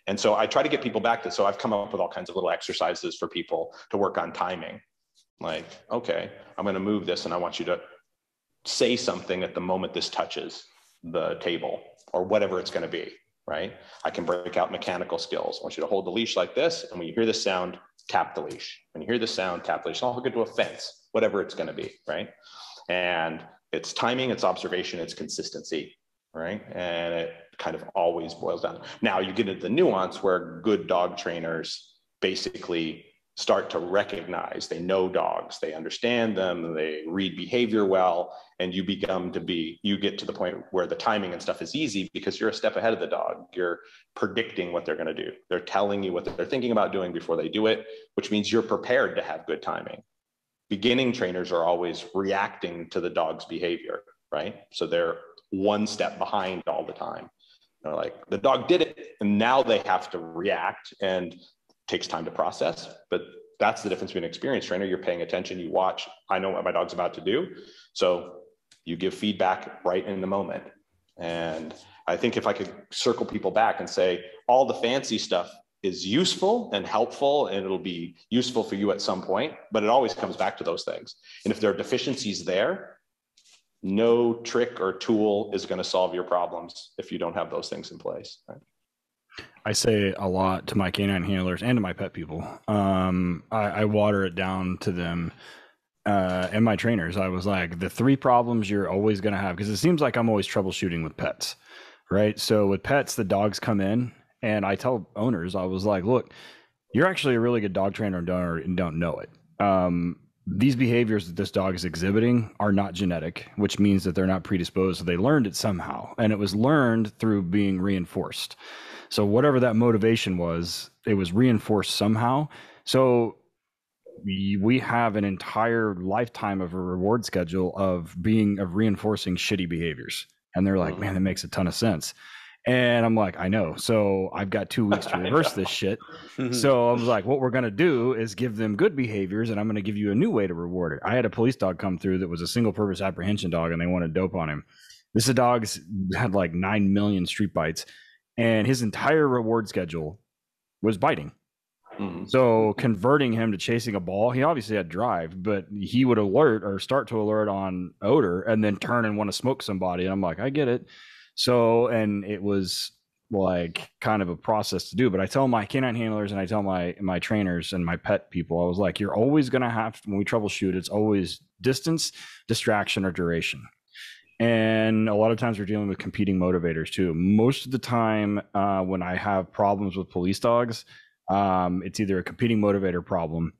And so I try to get people back to, so I've come up with all kinds of little exercises for people to work on timing. Like, okay, I'm going to move this and I want you to say something at the moment this touches the table or whatever it's going to be, right? I can break out mechanical skills. I want you to hold the leash like this. And when you hear the sound, tap the leash. When you hear the sound, tap the leash. I'll hook it to a fence, whatever it's going to be, right? And it's timing, it's observation, it's consistency, right? And it kind of always boils down. Now you get into the nuance where good dog trainers basically start to recognize. They know dogs. They understand them. They read behavior well. And you become to be you get to the point where the timing and stuff is easy because you're a step ahead of the dog. You're predicting what they're going to do. They're telling you what they're thinking about doing before they do it which means you're prepared to have good timing. Beginning trainers are always reacting to the dog's behavior right? So they're one step behind all the time. They're like the dog did it. And now they have to react. And takes time to process, but that's the difference between an experienced trainer. You're paying attention, you watch, I know what my dog's about to do. So you give feedback right in the moment. And I think if I could circle people back and say, all the fancy stuff is useful and helpful, and it'll be useful for you at some point, but it always comes back to those things. And if there are deficiencies there, no trick or tool is going to solve your problems if you don't have those things in place. Right? I say a lot to my canine handlers and to my pet people. Um, I, I water it down to them uh, and my trainers. I was like, the three problems you're always going to have, because it seems like I'm always troubleshooting with pets, right? So with pets, the dogs come in, and I tell owners, I was like, look, you're actually a really good dog trainer and don't, and don't know it. Um, these behaviors that this dog is exhibiting are not genetic, which means that they're not predisposed. So they learned it somehow, and it was learned through being reinforced. So whatever that motivation was, it was reinforced somehow. So we, have an entire lifetime of a reward schedule of being of reinforcing shitty behaviors. And they're like, mm. man, that makes a ton of sense. And I'm like, I know. So I've got two weeks <laughs> to reverse this shit. Mm-hmm. So I was like, what we're going to do is give them good behaviors and I'm going to give you a new way to reward it. I had a police dog come through that was a single purpose apprehension dog and they wanted dope on him. This dog's had like 9 million street bites and his entire reward schedule was biting. Mhm. So converting him to chasing a ball, he obviously had drive, but he would alert or start to alert on odor and then turn and want to smoke somebody. And I'm like, I get it. So, and it was like kind of a process to do. But I tell my canine handlers and I tell my my trainers and my pet people, I was like, you're always gonna have when we troubleshoot, it's always distance, distraction, or duration. And a lot of times we're dealing with competing motivators too. Most of the time, uh, when I have problems with police dogs, um, it's either a competing motivator problem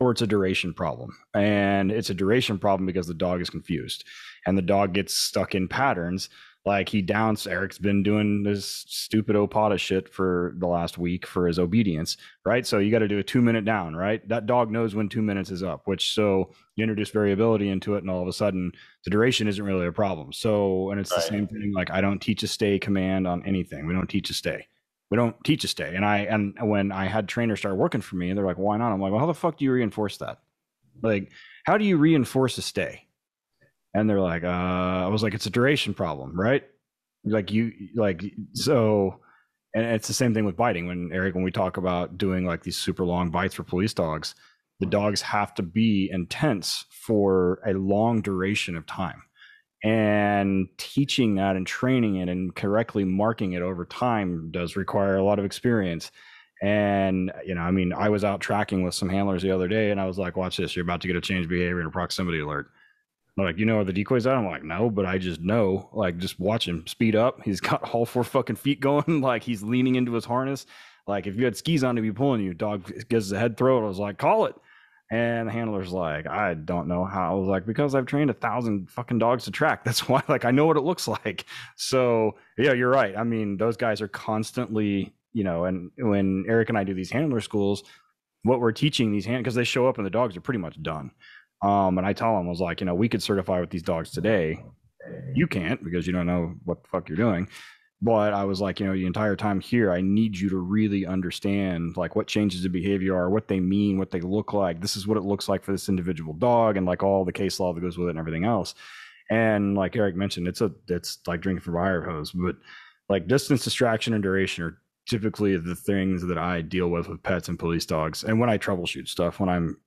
or it's a duration problem. And it's a duration problem because the dog is confused and the dog gets stuck in patterns. Like he downs, Eric's been doing this stupid Opata shit for the last week for his obedience, right? So you got to do a two minute down, right? That dog knows when two minutes is up, which so you introduce variability into it, and all of a sudden the duration isn't really a problem. So, and it's the Right. same thing. Like I don't teach a stay command on anything. We don't teach a stay we don't teach a stay. And I and when I had trainers start working for me, and they're like, why not? I'm like, well, how the fuck do you reinforce that? Like, how do you reinforce a stay? And they're like, uh, I was like, it's a duration problem, right? Like you like so and it's the same thing with biting. When Eric, when we talk about doing like these super long bites for police dogs, the dogs have to be intense for a long duration of time. And teaching that and training it and correctly marking it over time does require a lot of experience. And you know i mean i was out tracking with some handlers the other day and i was like watch this. You're about to get a change behavior and a proximity alert like you know where the decoys at i'm like no but i just know like just watch him speed up he's got <laughs> all four fucking feet going <laughs> like he's leaning into his harness like if you had skis on to be pulling you dog gives a head throw i was like call it and the handler's like, I don't know how. I was like, because I've trained a thousand fucking dogs to track. That's <laughs> why, like, I know what it looks like. So, yeah, you're right. I mean, those guys are constantly, you know, and when Eric and I do these handler schools, what we're teaching these hand because they show up and the dogs are pretty much done. Um, and I tell them, I was like, you know, we could certify with these dogs today. You can't because you don't know what the fuck you're doing. But I was like, you know, the entire time here, I need you to really understand like what changes of behavior are, what they mean, what they look like. This is what it looks like for this individual dog, and like all the case law that goes with it and everything else. And like Eric mentioned, it's a it's like drinking from a fire hose. But like distance, distraction, and duration are typically the things that I deal with with pets and police dogs. And when I troubleshoot stuff, when I'm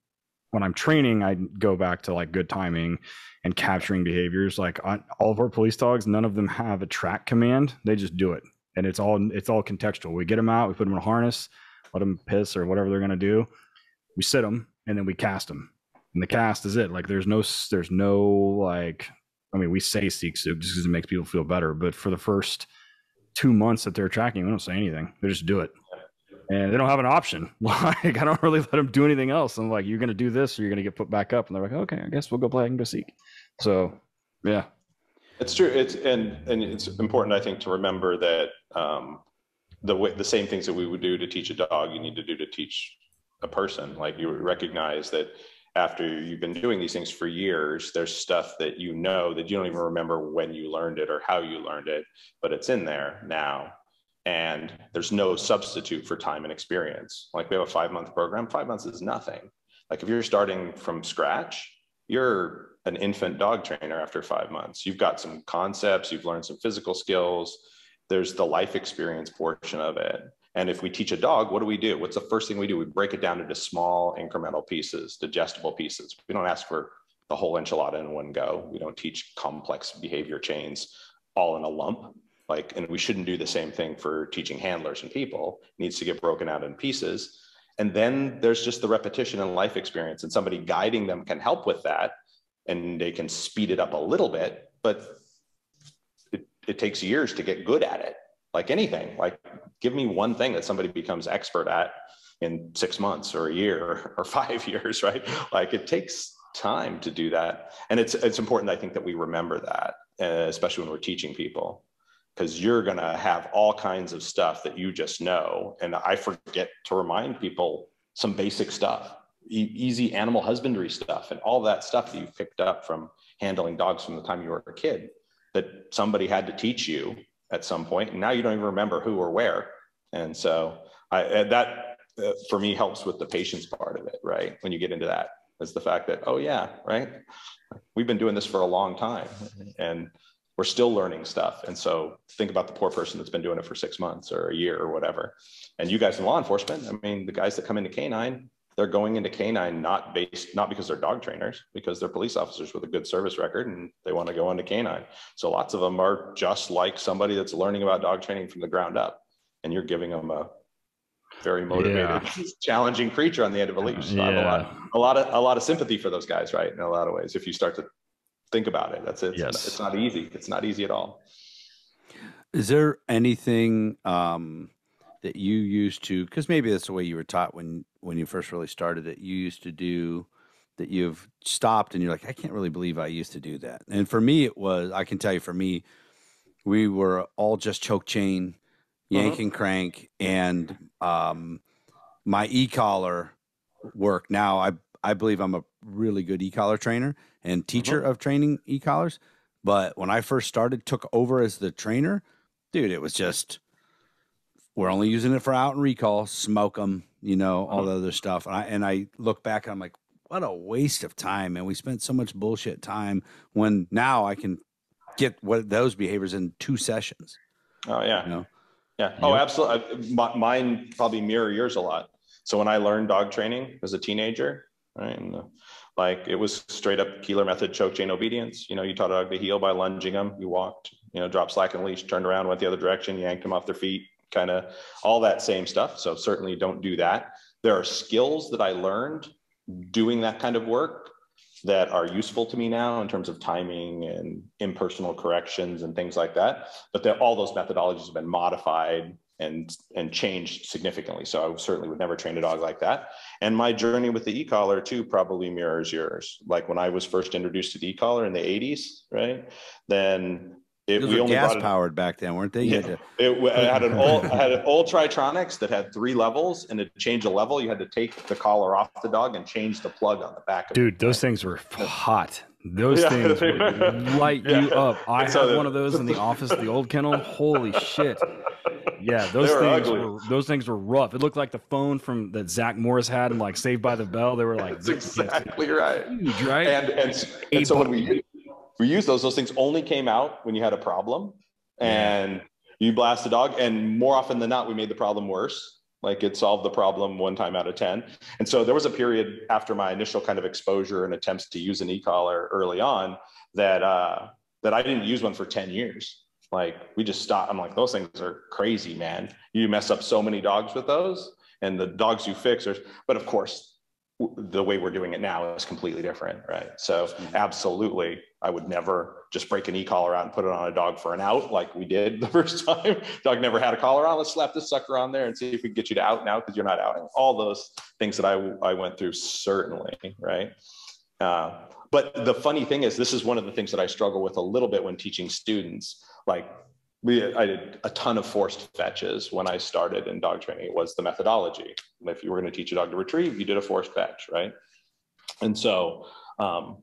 when I'm training, I go back to like good timing and capturing behaviors. Like on all of our police dogs, none of them have a track command. They just do it, and it's all it's all contextual. We get them out, we put them in a harness, let them piss or whatever they're gonna do. We sit them, and then we cast them. And the cast is it. Like there's no there's no like. I mean, we say seek soup just because it makes people feel better, but for the first two months that they're tracking, we don't say anything. They just do it and they don't have an option. <laughs> Like I don't really let them do anything else. I'm like, you're gonna do this, or you're gonna get put back up, and they're like, okay, I guess we'll go play and go seek. So, yeah, It's true. It's and and it's important, I think, to remember that um, the way the same things that we would do to teach a dog, you need to do to teach a person. Like you recognize that after you've been doing these things for years, there's stuff that you know that you don't even remember when you learned it or how you learned it, but it's in there now. And there's no substitute for time and experience. Like we have a five month program, five months is nothing. Like if you're starting from scratch, you're an infant dog trainer after five months. You've got some concepts, you've learned some physical skills. There's the life experience portion of it. And if we teach a dog, what do we do? What's the first thing we do? We break it down into small incremental pieces, digestible pieces. We don't ask for the whole enchilada in one go. We don't teach complex behavior chains all in a lump. Like, and we shouldn't do the same thing for teaching handlers and people. It needs to get broken out in pieces. And then there's just the repetition and life experience, and somebody guiding them can help with that and they can speed it up a little bit, but it, it takes years to get good at it. Like anything, like give me one thing that somebody becomes expert at in six months or a year <laughs> or five years, right? Like it takes time to do that. And it's, it's important, I think, that we remember that, uh, especially when we're teaching people, because you're going to have all kinds of stuff that you just know. And I forget to remind people some basic stuff e- easy animal husbandry stuff and all that stuff that you've picked up from handling dogs from the time you were a kid that somebody had to teach you at some point, and now you don't even remember who or where. And so I, that uh, for me helps with the patience part of it, right? When you get into that, is the fact that oh yeah, right, we've been doing this for a long time, <laughs> and we're still learning stuff. And so think about the poor person that's been doing it for six months or a year or whatever. And you guys in law enforcement, I mean, the guys that come into canine, they're going into canine not based not because they're dog trainers because they're police officers with a good service record and they want to go into canine so lots of them are just like somebody that's learning about dog training from the ground up and you're giving them a very motivated yeah. <laughs> challenging creature on the end of a leash so yeah. a lot, a lot of a lot of sympathy for those guys right in a lot of ways if you start to think about it. That's it. Yes. it's not easy. It's not easy at all. Is there anything um that you used to because maybe that's the way you were taught when when you first really started that you used to do that you've stopped and you're like i can't really believe i used to do that. And for me it was i can tell you for me we were all just choke chain yank uh-huh. and crank and um, my e-collar work. Now i i believe i'm a really good e-collar trainer and teacher uh-huh. of training e-collars but when i first started took over as the trainer dude it was just we're only using it for out and recall, smoke them, you know, all the other stuff. And I and I look back and I'm like, what a waste of time, and we spent so much bullshit time when now I can get what those behaviors in two sessions. Oh yeah, you know? yeah. Oh, absolutely. mine probably mirror yours a lot. So when I learned dog training as a teenager, right, and, uh, like it was straight up Koehler method choke chain obedience. You know, you taught a dog to heel by lunging them. You walked, you know, drop slack and leash, turned around, went the other direction, yanked them off their feet, kind of all that same stuff. So certainly don't do that. There are skills that I learned doing that kind of work that are useful to me now in terms of timing and impersonal corrections and things like that. But all those methodologies have been modified and and changed significantly. So I certainly would never train a dog like that. And my journey with the e-collar too probably mirrors yours. Like when I was first introduced to the e-collar in the 80s, right? Then it, we only gas powered back then, weren't they? Yeah. To... It, it, had an <laughs> old had an old Tritronics that had three levels, and to change a level, you had to take the collar off the dog and change the plug on the back. Dude, those things were hot. Those yeah, things <laughs> <laughs> light yeah. you up. I and had one of those in the office, the old kennel. Holy shit! Yeah, those things ugly. were those things were rough. It looked like the phone from that Zach Morris had in like Saved by the Bell. They were like That's exactly right. Huge, right? And and, and so when we we use those. Those things only came out when you had a problem and you blast the dog. And more often than not, we made the problem worse. Like it solved the problem one time out of 10. And so there was a period after my initial kind of exposure and attempts to use an e-collar early on that, uh, that I didn't use one for 10 years. Like we just stopped. I'm like, those things are crazy, man. You mess up so many dogs with those and the dogs you fix are, but of course the way we're doing it now is completely different, right? So mm-hmm. absolutely, I would never just break an e-collar out and put it on a dog for an out like we did <laughs> the first time. dog never had a collar on. Let's slap this sucker on there and see if we can get you to out now because you're not outing. All those things that I I went through certainly, right? Uh, but the funny thing is, this is one of the things that I struggle with a little bit when teaching students. Like we I did a ton of forced fetches when I started in dog training. It was the methodology. If you were going to teach a dog to retrieve, you did a forced fetch, right? And so, um,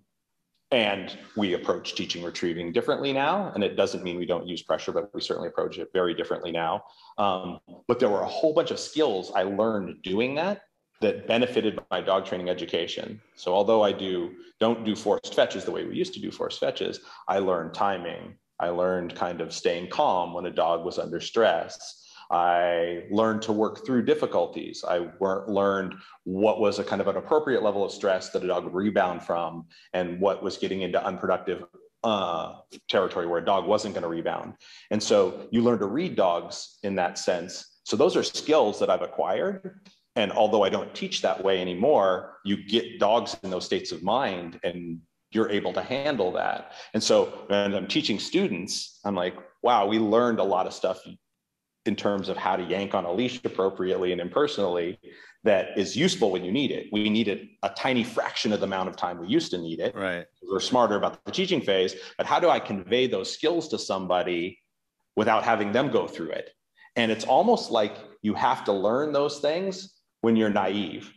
and we approach teaching retrieving differently now. And it doesn't mean we don't use pressure, but we certainly approach it very differently now. Um, but there were a whole bunch of skills I learned doing that that benefited my dog training education. So although I do don't do forced fetches the way we used to do forced fetches, I learned timing, I learned kind of staying calm when a dog was under stress. I learned to work through difficulties. I learned what was a kind of an appropriate level of stress that a dog would rebound from and what was getting into unproductive uh, territory where a dog wasn't going to rebound. And so you learn to read dogs in that sense. So those are skills that I've acquired. And although I don't teach that way anymore, you get dogs in those states of mind and you're able to handle that. And so when I'm teaching students, I'm like, wow, we learned a lot of stuff in terms of how to yank on a leash appropriately and impersonally that is useful when you need it. We need it a tiny fraction of the amount of time we used to need it. Right. We're smarter about the teaching phase, but how do I convey those skills to somebody without having them go through it? And it's almost like you have to learn those things when you're naive.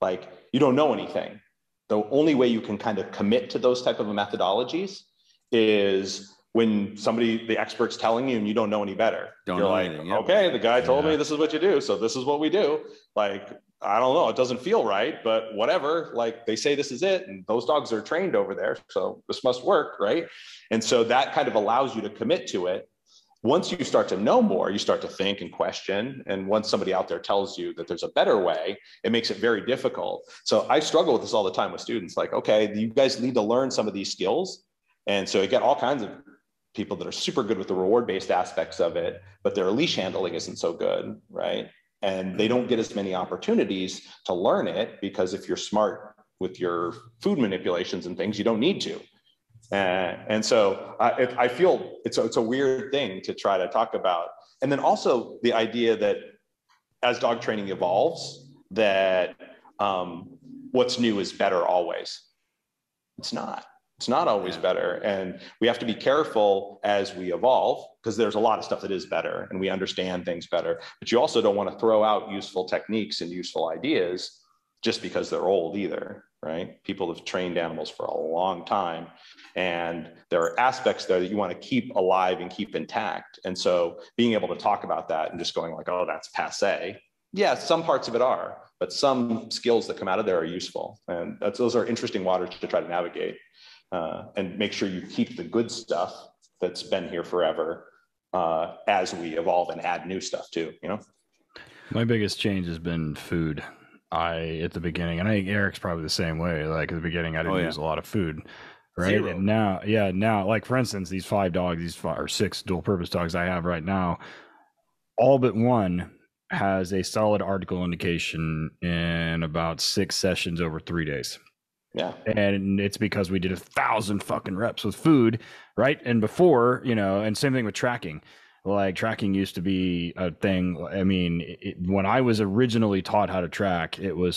Like you don't know anything the only way you can kind of commit to those type of methodologies is when somebody, the expert's telling you and you don't know any better. Don't You're know like, anything, yep. okay, the guy told me this is what you do. So this is what we do. Like, I don't know. It doesn't feel right, but whatever. Like they say this is it. And those dogs are trained over there. So this must work. Right. And so that kind of allows you to commit to it. Once you start to know more, you start to think and question. And once somebody out there tells you that there's a better way, it makes it very difficult. So I struggle with this all the time with students like, okay, you guys need to learn some of these skills. And so you get all kinds of people that are super good with the reward based aspects of it, but their leash handling isn't so good. Right. And they don't get as many opportunities to learn it because if you're smart with your food manipulations and things, you don't need to. Uh, and so I, it, I feel it's a, it's a weird thing to try to talk about. And then also the idea that as dog training evolves, that um, what's new is better always. It's not. It's not always better. And we have to be careful as we evolve because there's a lot of stuff that is better and we understand things better. But you also don't want to throw out useful techniques and useful ideas just because they're old either, right? People have trained animals for a long time and there are aspects there that you want to keep alive and keep intact. And so being able to talk about that and just going like, oh, that's passe. Yeah, some parts of it are, but some skills that come out of there are useful. And those are interesting waters to try to navigate uh, and make sure you keep the good stuff that's been here forever uh, as we evolve and add new stuff too, you know? My biggest change has been food. I at the beginning, and I think Eric's probably the same way. Like at the beginning, I didn't Oh, yeah. use a lot of food, right? Zero. And now, yeah, now, like for instance, these five dogs, these five or six dual purpose dogs I have right now, all but one has a solid article indication in about six sessions over three days. Yeah. and it's because we did a thousand fucking reps with food right and before you know and same thing with tracking like tracking used to be a thing i mean it, when i was originally taught how to track it was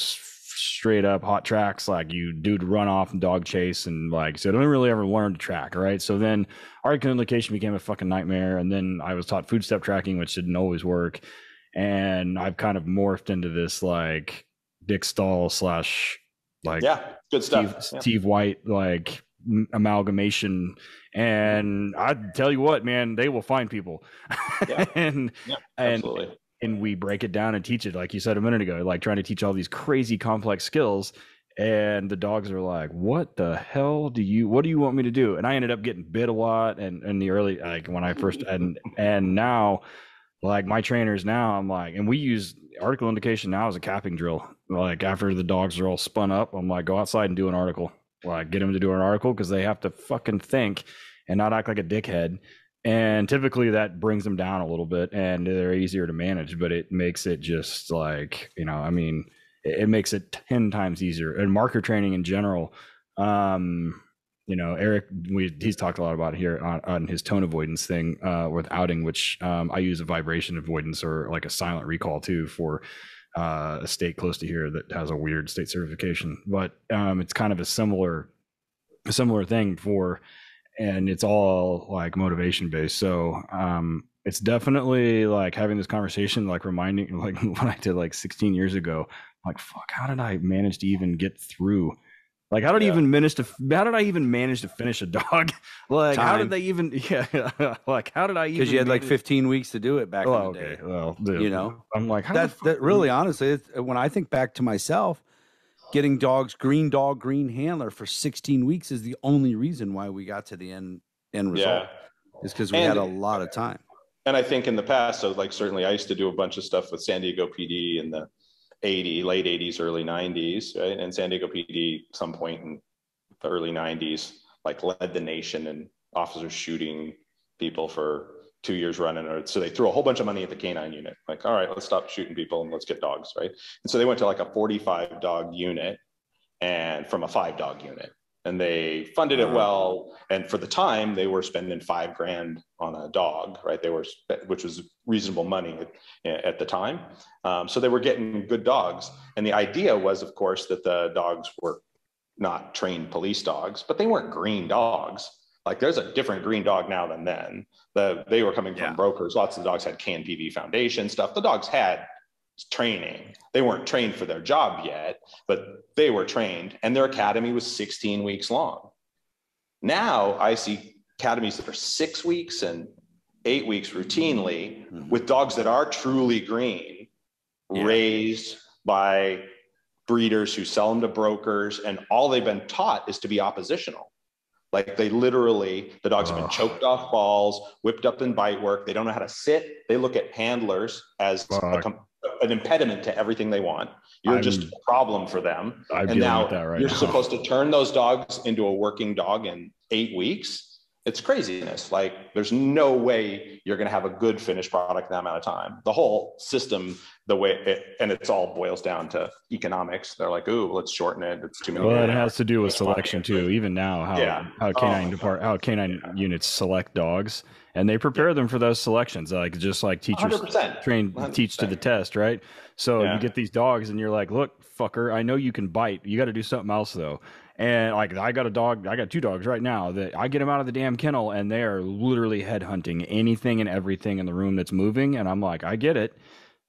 straight up hot tracks like you do to run off and dog chase and like so i don't really ever learn to track right so then article indication became a fucking nightmare and then i was taught food step tracking which didn't always work and i've kind of morphed into this like dick stall slash like Yeah. Good Steve, stuff. Yeah. Steve White like amalgamation. And I tell you what, man, they will find people. Yeah. <laughs> and Yeah, and and we break it down and teach it, like you said a minute ago, like trying to teach all these crazy complex skills. And the dogs are like, "What the hell do you? What do you want me to do?" And I ended up getting bit a lot, and in the early, like when I first, <laughs> and and now, like my trainers now, I'm like, and we use article indication now as a capping drill. Like after the dogs are all spun up, I'm like, go outside and do an article. Like get them to do an article because they have to fucking think and not act like a dickhead. And typically that brings them down a little bit and they're easier to manage, but it makes it just like, you know, I mean, it, makes it 10 times easier. And marker training in general, um, you know, Eric, we, he's talked a lot about here on, on his tone avoidance thing uh, with outing, which um, I use a vibration avoidance or like a silent recall too for uh, a state close to here that has a weird state certification. But um, it's kind of a similar, a similar thing for, and it's all like motivation based. So um, it's definitely like having this conversation, like reminding, <laughs> like what I did like 16 years ago. Like, fuck, how did I manage to even get through? Like, how did I even manage to? How did I even manage to finish a dog? <laughs> like, how did they even? <laughs> Yeah, <laughs> like, how did I even? because you had like manage- 15 weeks to do it back Oh, in the day. okay. Well, dude, You know? I'm like, how the That that really honestly, it's, uh, when I think back to myself, getting dogs green dog green handler for 16 weeks is the only reason why we got to the end end result. Yeah. Is because we had a lot of time. And I think in the past, so like certainly I used to do a bunch of stuff with San Diego PD and the 80, late 80s, early 90s, right? And San Diego PD, some point in the early 90s, like led the nation and officers shooting people for two years running. Or so they threw a whole bunch of money at the canine unit. Like, all right, let's stop shooting people and let's get dogs, right? And so they went to like a 45 dog unit and from a five dog unit. And they funded it well. And for the time, they were spending five grand on a dog, right? They were, which was reasonable money at, at the time. Um, so they were getting good dogs. And the idea was, of course, that the dogs were not trained police dogs, but they weren't green dogs. Like there's a different green dog now than then. The, they were coming from Yeah. brokers. Lots of the dogs had KNPV Foundation stuff. The dogs had training. They weren't trained for their job yet, but they were trained and their academy was 16 weeks long. Now I see academies that are six weeks and eight weeks routinely Mhm. with dogs that are truly green, Yeah. raised by breeders who sell them to brokers, and all they've been taught is to be oppositional. Like they literally, the dogs have been choked off balls, whipped up in bite work. They don't know how to sit. They look at handlers as a an impediment to everything they want. You're just I'm- a problem for them. I'm and now that right you're now. supposed to turn those dogs into a working dog in eight weeks. It's craziness. Like there's no way you're going to have a good finished product in that amount of time. The whole system, the way it, and it's all boils down to economics. They're like, ooh, let's shorten it. It's too many. Well, it has to do with selection too. Even now, how Yeah. how canine Oh, depart how canine units select dogs, and they prepare them for those selections, like just like teachers 100%. train teach to the test, right? So Yeah. you get these dogs, and you're like, look, fucker, I know you can bite. You got to do something else though. And like I got a dog, I got two dogs right now that I get them out of the damn kennel, and they are literally headhunting anything and everything in the room that's moving. And I'm like, I get it.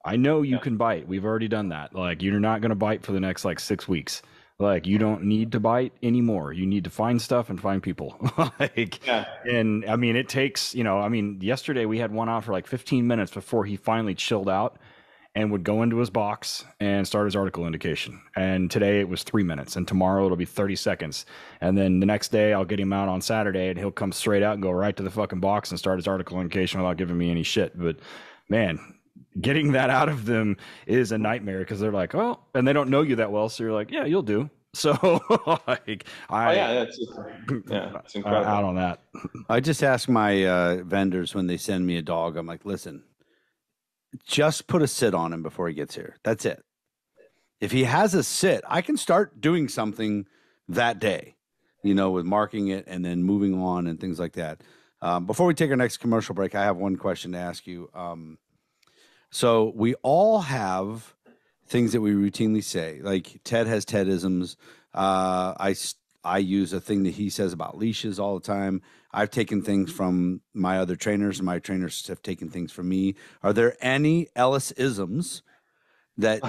I know you Yeah. can bite. We've already done that. Like you're not going to bite for the next like six weeks. Like you don't need to bite anymore. You need to find stuff and find people. <laughs> like Yeah. and I mean it takes, you know, I mean yesterday we had one out for like 15 minutes before he finally chilled out and would go into his box and start his article indication. And today it was 3 minutes and tomorrow it'll be 30 seconds. And then the next day I'll get him out on Saturday and he'll come straight out and go right to the fucking box and start his article indication without giving me any shit. But man, getting that out of them is a nightmare because they're like, oh, and they don't know you that well. So you're like, yeah, you'll do. <laughs> So like, I, Oh yeah, that's yeah, it's I'm incredible. out on that. <laughs> I just ask my uh, vendors when they send me a dog, I'm like, listen, just put a sit on him before he gets here. That's it. If he has a sit, I can start doing something that day, you know, with marking it and then moving on and things like that. Um, before we take our next commercial break, I have one question to ask you. Um, so we all have things that we routinely say. Like Ted has Tedisms. Uh, I use a thing that he says about leashes all the time. I've taken things from my other trainers, and my trainers have taken things from me. Are there any Ellis isms that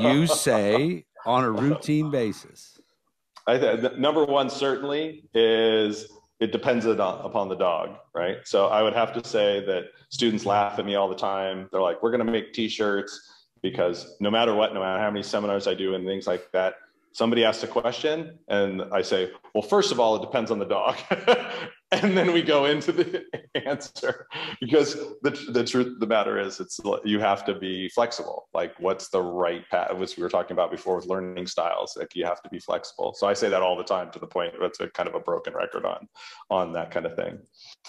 you say on a routine basis? <laughs> I th- number one certainly is it depends upon the dog, right? So I would have to say that students laugh at me all the time. They're like, "We're going to make T-shirts because no matter what, no matter how many seminars I do and things like that, somebody asks a question and I say, "Well, first of all, it depends on the dog," <laughs> <laughs> and then we go into the <laughs> answer because the the truth of the matter is, it's you have to be flexible. Like, what's the right path? Which we were talking about before with learning styles. Like, you have to be flexible. So I say that all the time to the point where it's a kind of a broken record on on that kind of thing.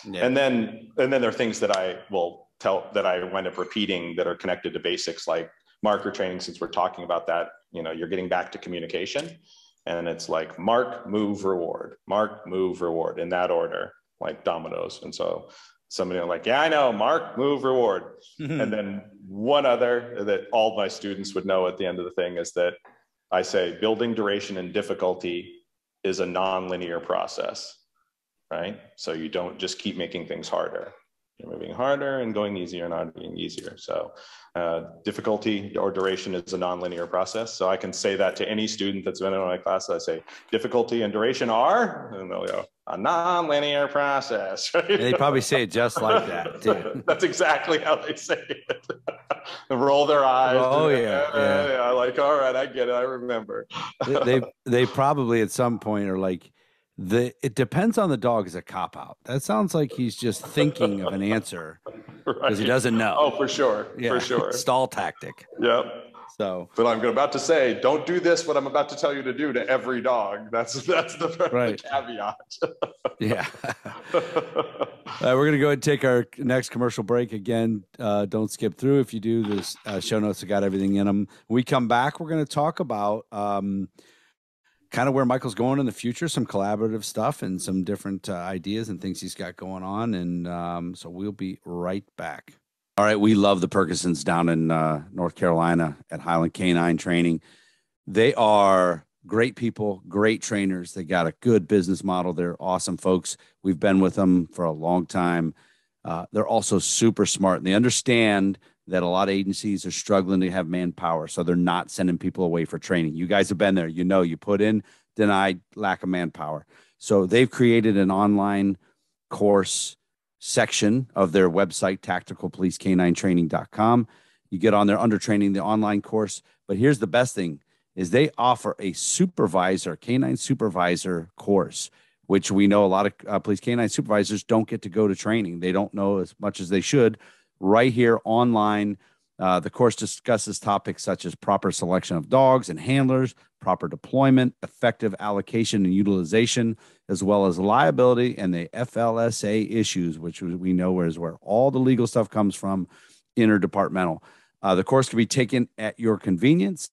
Yeah. And then and then there are things that I will tell that I wind up repeating that are connected to basics like marker training. Since we're talking about that, you know, you're getting back to communication, and it's like mark, move, reward, mark, move, reward in that order, like dominoes. And so somebody like, yeah, I know, mark, move, reward. Mm-hmm. And then one other that all my students would know at the end of the thing is that I say building duration and difficulty is a non-linear process, right? So you don't just keep making things harder. You're moving harder and going easier, not being easier. So uh, difficulty or duration is a non-linear process. So I can say that to any student that's been in my class. I say difficulty and duration are, and they'll go, a non-linear process. Right? They probably say it just like that, too. <laughs> That's exactly how they say it. <laughs> roll their eyes. Oh, and, yeah, uh, yeah. yeah. Like, all right, I get it. I remember. they they- <laughs> they probably at some point are like the it depends on the dog is a cop out. That sounds like he's just thinking of an answer because he doesn't know. Oh, for sure. yeah, For <laughs> sure. stall tactic. Yep. So But I'm about to say, don't do this. What I'm about to tell you to do to every dog. That's that's the, the caveat. <laughs> yeah. Uh, we're gonna go ahead and take our next commercial break again. Uh, don't skip through. If you do, this uh, show notes have got everything in them. When we come back, we're gonna talk about um, kind of where Michael's going in the future, some collaborative stuff, and some different uh, ideas and things he's got going on. And um, so we'll be right back. All right, we love the Purgasons down in uh, North Carolina at Highland Canine Training. They are great people, great trainers. They got a good business model. They're awesome folks. We've been with them for a long time. Uh, they're also super smart and they understand that a lot of agencies are struggling to have manpower. So they're not sending people away for training. You guys have been there. You know, you put in, denied, lack of manpower. So they've created an online course section of their website, tacticalpolicek9training.com. You get on there under training, the online course. But here's the best thing is they offer a supervisor, canine supervisor course, which we know a lot of uh, police canine supervisors don't get to go to training. They don't know as much as they should. Right here online, uh, the course discusses topics such as proper selection of dogs and handlers, proper deployment, effective allocation and utilization, as well as liability and the FLSA issues, which we know is where all the legal stuff comes from, interdepartmental. Uh, the course can be taken at your convenience,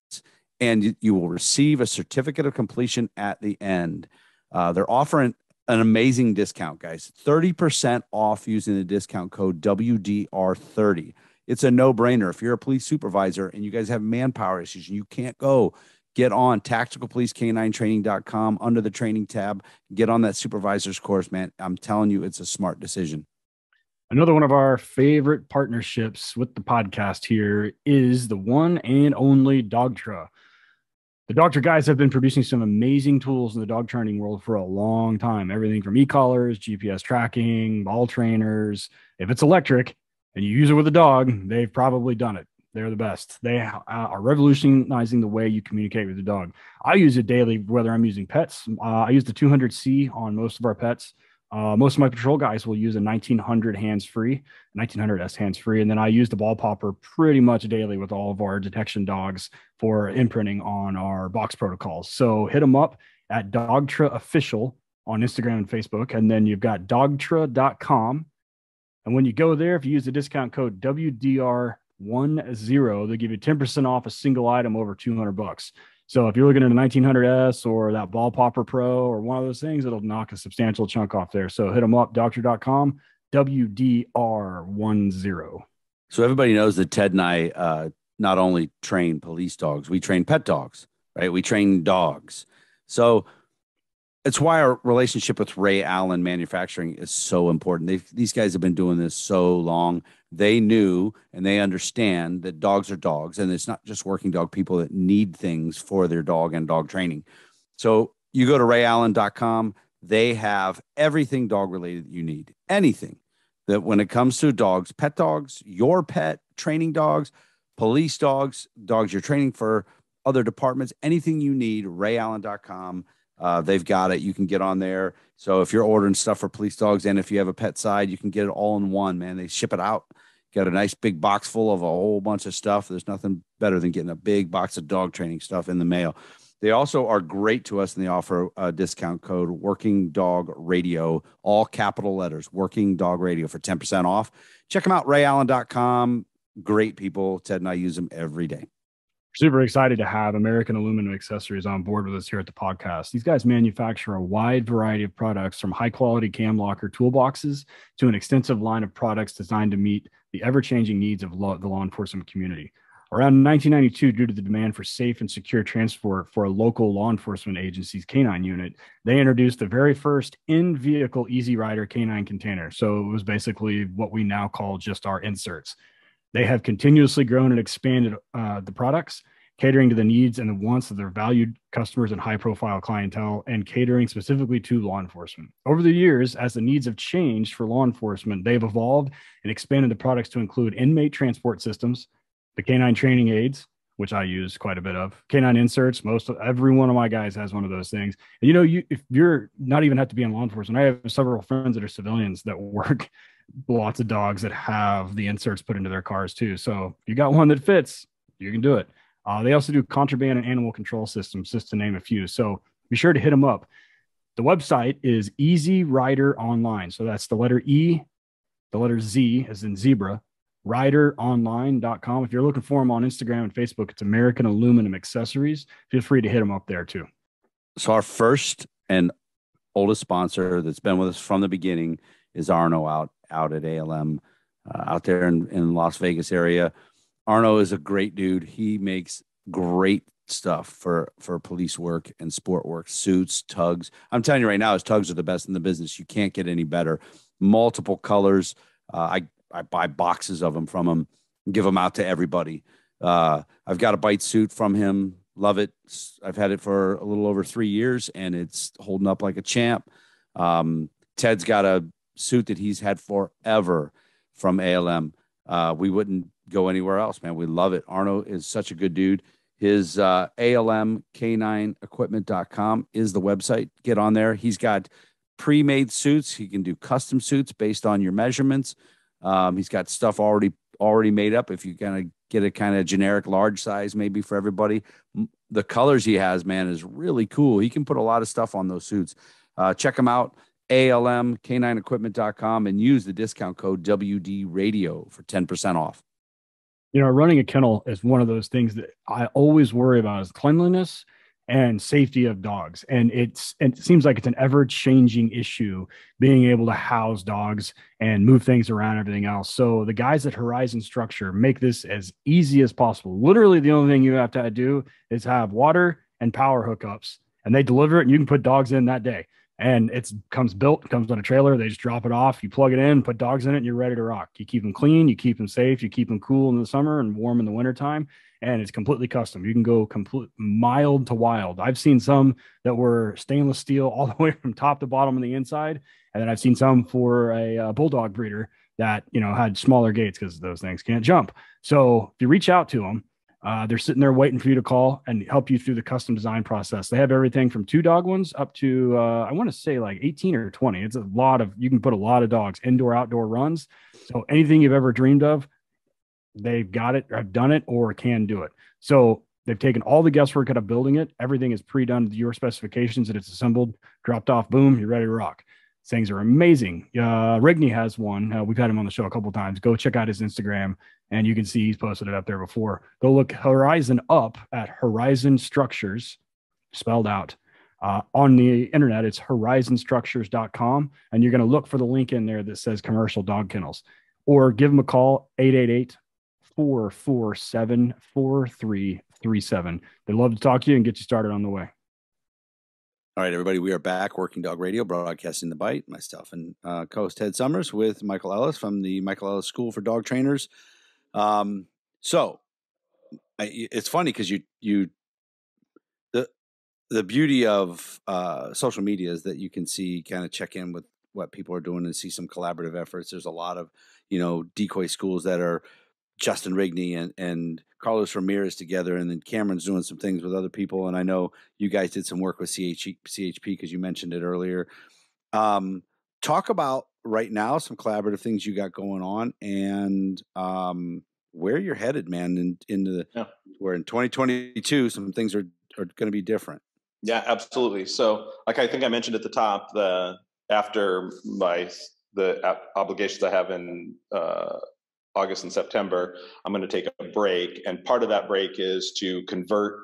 and you will receive a certificate of completion at the end. Uh, they're offering an amazing discount, guys 30% off using the discount code WDR30 it's a no brainer. If you're a police supervisor and you guys have manpower issues and you can't go, get on tacticalpolicek9training.com under the training tab. Get on that supervisor's course, man. I'm telling you, it's a smart decision. Another one of our favorite partnerships with the podcast here is the one and only Dogtra. The Dogtra guys have been producing some amazing tools in the dog training world for a long time. Everything from e-collars, GPS tracking, ball trainers. If it's electric, and you use it with a dog, they've probably done it. They're the best. They uh, are revolutionizing the way you communicate with the dog. I use it daily, whether I'm using pets. Uh, I use the 200C on most of our pets. Uh, most of my patrol guys will use a 1900 hands free, 1900S hands free. And then I use the ball popper pretty much daily with all of our detection dogs for imprinting on our box protocols. So hit them up at Dogtra Official on Instagram and Facebook. And then you've got dogtra.com and when you go there, if you use the discount code WDR10, they give you 10% off a single item over 200 bucks. So if you're looking at a 1900S or that Ball Popper Pro or one of those things, it'll knock a substantial chunk off there. So hit them up, dogtra.com, WDR10. So everybody knows that Ted and I uh, not only train police dogs, we train pet dogs, right? We train dogs. So it's why our relationship with Ray Allen Manufacturing is so important. They've, these guys have been doing this so long. They knew and they understand that dogs are dogs, and it's not just working dog people that need things for their dog and dog training. So you go to rayallen.com, they have everything dog related that you need, anything that when it comes to dogs, pet dogs, your pet, training dogs, police dogs, dogs you're training for other departments, anything you need, rayallen.com uh, they've got it. You can get on there. So if you're ordering stuff for police dogs and if you have a pet side, you can get it all in one, man. They ship it out. Got a nice big box full of a whole bunch of stuff. There's nothing better than getting a big box of dog training stuff in the mail. They also are great to us and they offer a discount code Working Dog Radio, all capital letters, Working Dog Radio for 10% off. Check them out, rayallen.com. Great people. Ted and I use them every day super excited to have American Aluminum Accessories on board with us here at the podcast. These guys manufacture a wide variety of products from high quality cam locker toolboxes to an extensive line of products designed to meet the ever changing needs of law, the law enforcement community. Around 1992, due to the demand for safe and secure transport for a local law enforcement agency's canine unit, they introduced the very first in vehicle Easy Rider canine container. So it was basically what we now call just our inserts. They have continuously grown and expanded uh, the products, catering to the needs and the wants of their valued customers and high profile clientele, and catering specifically to law enforcement. Over the years, as the needs have changed for law enforcement, they've evolved and expanded the products to include inmate transport systems, the canine training aids, which I use quite a bit of. Canine inserts, most of every one of my guys has one of those things. And you know, you if you're not even have to be in law enforcement, I have several friends that are civilians that work <laughs> lots of dogs that have the inserts put into their cars too. So you got one that fits, you can do it. Uh, they also do contraband and animal control systems, just to name a few. So be sure to hit them up. The website is Easy Rider Online. So that's the letter E, the letter Z, as in zebra, rideronline.com. If you're looking for them on Instagram and Facebook, it's American Aluminum Accessories. Feel free to hit them up there too. So, our first and oldest sponsor that's been with us from the beginning is Arno out out at ALM uh, out there in, in Las Vegas area. Arno is a great dude. He makes great stuff for for police work and sport work, suits, tugs. I'm telling you right now, his tugs are the best in the business. You can't get any better. Multiple colors. Uh, I I buy boxes of them from him, give them out to everybody. Uh, I've got a bite suit from him. Love it. I've had it for a little over three years, and it's holding up like a champ. Um, Ted's got a suit that he's had forever from ALM. Uh, we wouldn't go anywhere else, man. We love it. Arno is such a good dude. His uh, ALMK9equipment.com is the website. Get on there. He's got pre made suits. He can do custom suits based on your measurements. Um, he's got stuff already already made up. If you kind of get a kind of generic large size, maybe for everybody, the colors he has, man, is really cool. He can put a lot of stuff on those suits. Uh, check him out, almk9equipment.com, and use the discount code WD Radio for 10% off you know, running a kennel is one of those things that I always worry about is cleanliness and safety of dogs. And it's it seems like it's an ever changing issue being able to house dogs and move things around everything else. So the guys at Horizon Structure make this as easy as possible. Literally the only thing you have to do is have water and power hookups and they deliver it and you can put dogs in that day and it's comes built, comes on a trailer. They just drop it off. You plug it in, put dogs in it, and you're ready to rock. You keep them clean, you keep them safe, you keep them cool in the summer and warm in the wintertime. And it's completely custom. You can go complete mild to wild. I've seen some that were stainless steel all <laughs> the way from top to bottom on the inside, and then I've seen some for a, a bulldog breeder that you know had smaller gates because those things can't jump. So if you reach out to them, uh, they're sitting there waiting for you to call and help you through the custom design process. They have everything from two dog ones up to uh, I want to say like 18 or 20. It's a lot of you can put a lot of dogs indoor outdoor runs. So anything you've ever dreamed of, they've got it, have done it, or can do it. So they've taken all the guesswork out of building it. Everything is pre-done to your specifications and it's assembled, dropped off, boom, you're ready to rock. Things are amazing. Uh, Rigney has one. Uh, we've had him on the show a couple times. Go check out his Instagram and you can see he's posted it up there before. Go look Horizon up at Horizon Structures, spelled out. Uh, on the internet, it's horizonstructures.com, and you're going to look for the link in there that says commercial dog kennels, or give them a call 888 447 4337. They'd love to talk to you and get you started on the way. All right, everybody, we are back. Working Dog Radio, broadcasting the bite. Myself and uh, co-host Ted Summers with Michael Ellis from the Michael Ellis School for Dog Trainers. Um, so I, it's funny because you you the the beauty of uh, social media is that you can see kind of check in with what people are doing and see some collaborative efforts. There's a lot of you know decoy schools that are Justin Rigney and and Carlos Ramirez together, and then Cameron's doing some things with other people. And I know you guys did some work with CH, CHP because you mentioned it earlier. Um, talk about right now some collaborative things you got going on and um, where you're headed, man, in, into the yeah. where in 2022 some things are are going to be different. Yeah, absolutely. So, like I think I mentioned at the top, the after my the obligations I have in uh, August and September, I'm going to take a break, and part of that break is to convert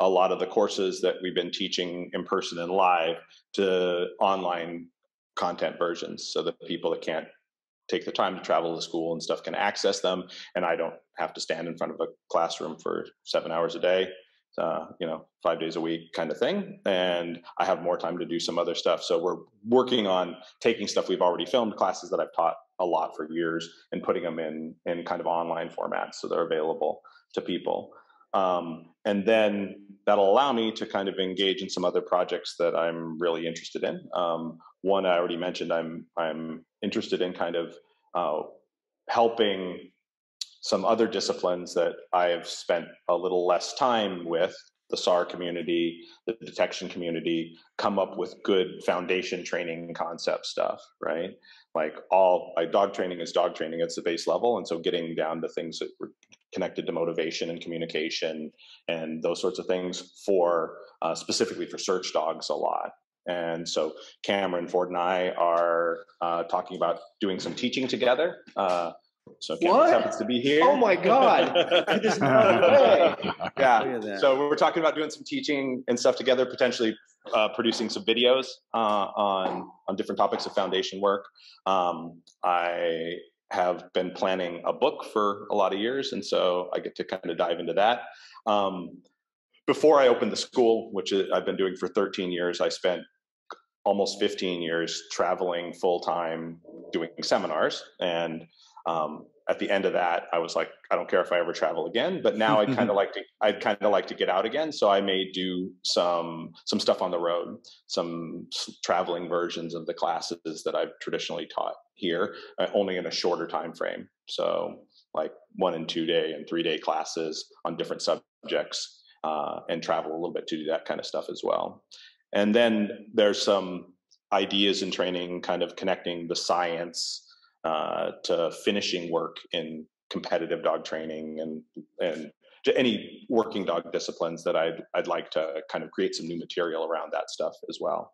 a lot of the courses that we've been teaching in person and live to online content versions so that people that can't take the time to travel to school and stuff can access them and i don't have to stand in front of a classroom for seven hours a day uh, you know five days a week kind of thing and i have more time to do some other stuff. So we're working on taking stuff we've already filmed classes that i've taught a lot for years and putting them in in kind of online formats so they're available to people um, and then that'll allow me to kind of engage in some other projects that I'm really interested in. Um, one I already mentioned, I'm I'm interested in kind of uh, helping some other disciplines that I have spent a little less time with, the SAR community, the detection community, come up with good foundation training concept stuff, right? Like all like dog training is dog training, it's the base level. And so getting down to things that connected to motivation and communication and those sorts of things for uh, specifically for search dogs a lot. And so Cameron Ford and I are uh, talking about doing some teaching together. Uh, so Cameron happens to be here. Oh my God! <laughs> There's no way. Yeah. So we're talking about doing some teaching and stuff together, potentially uh, producing some videos uh, on on different topics of foundation work. Um, I have been planning a book for a lot of years, and so I get to kind of dive into that. Um, before I opened the school, which I've been doing for 13 years, I spent almost 15 years traveling full time doing seminars. And Um, at the end of that, I was like, I don't care if I ever travel again. But now I'd kind of <laughs> like to, I'd kind of like to get out again. So I may do some some stuff on the road, some traveling versions of the classes that I've traditionally taught here, uh, only in a shorter time frame. So like one and two day and three day classes on different subjects, uh, and travel a little bit to do that kind of stuff as well. And then there's some ideas in training, kind of connecting the science uh, to finishing work in competitive dog training and and to any working dog disciplines that I'd I'd like to kind of create some new material around that stuff as well.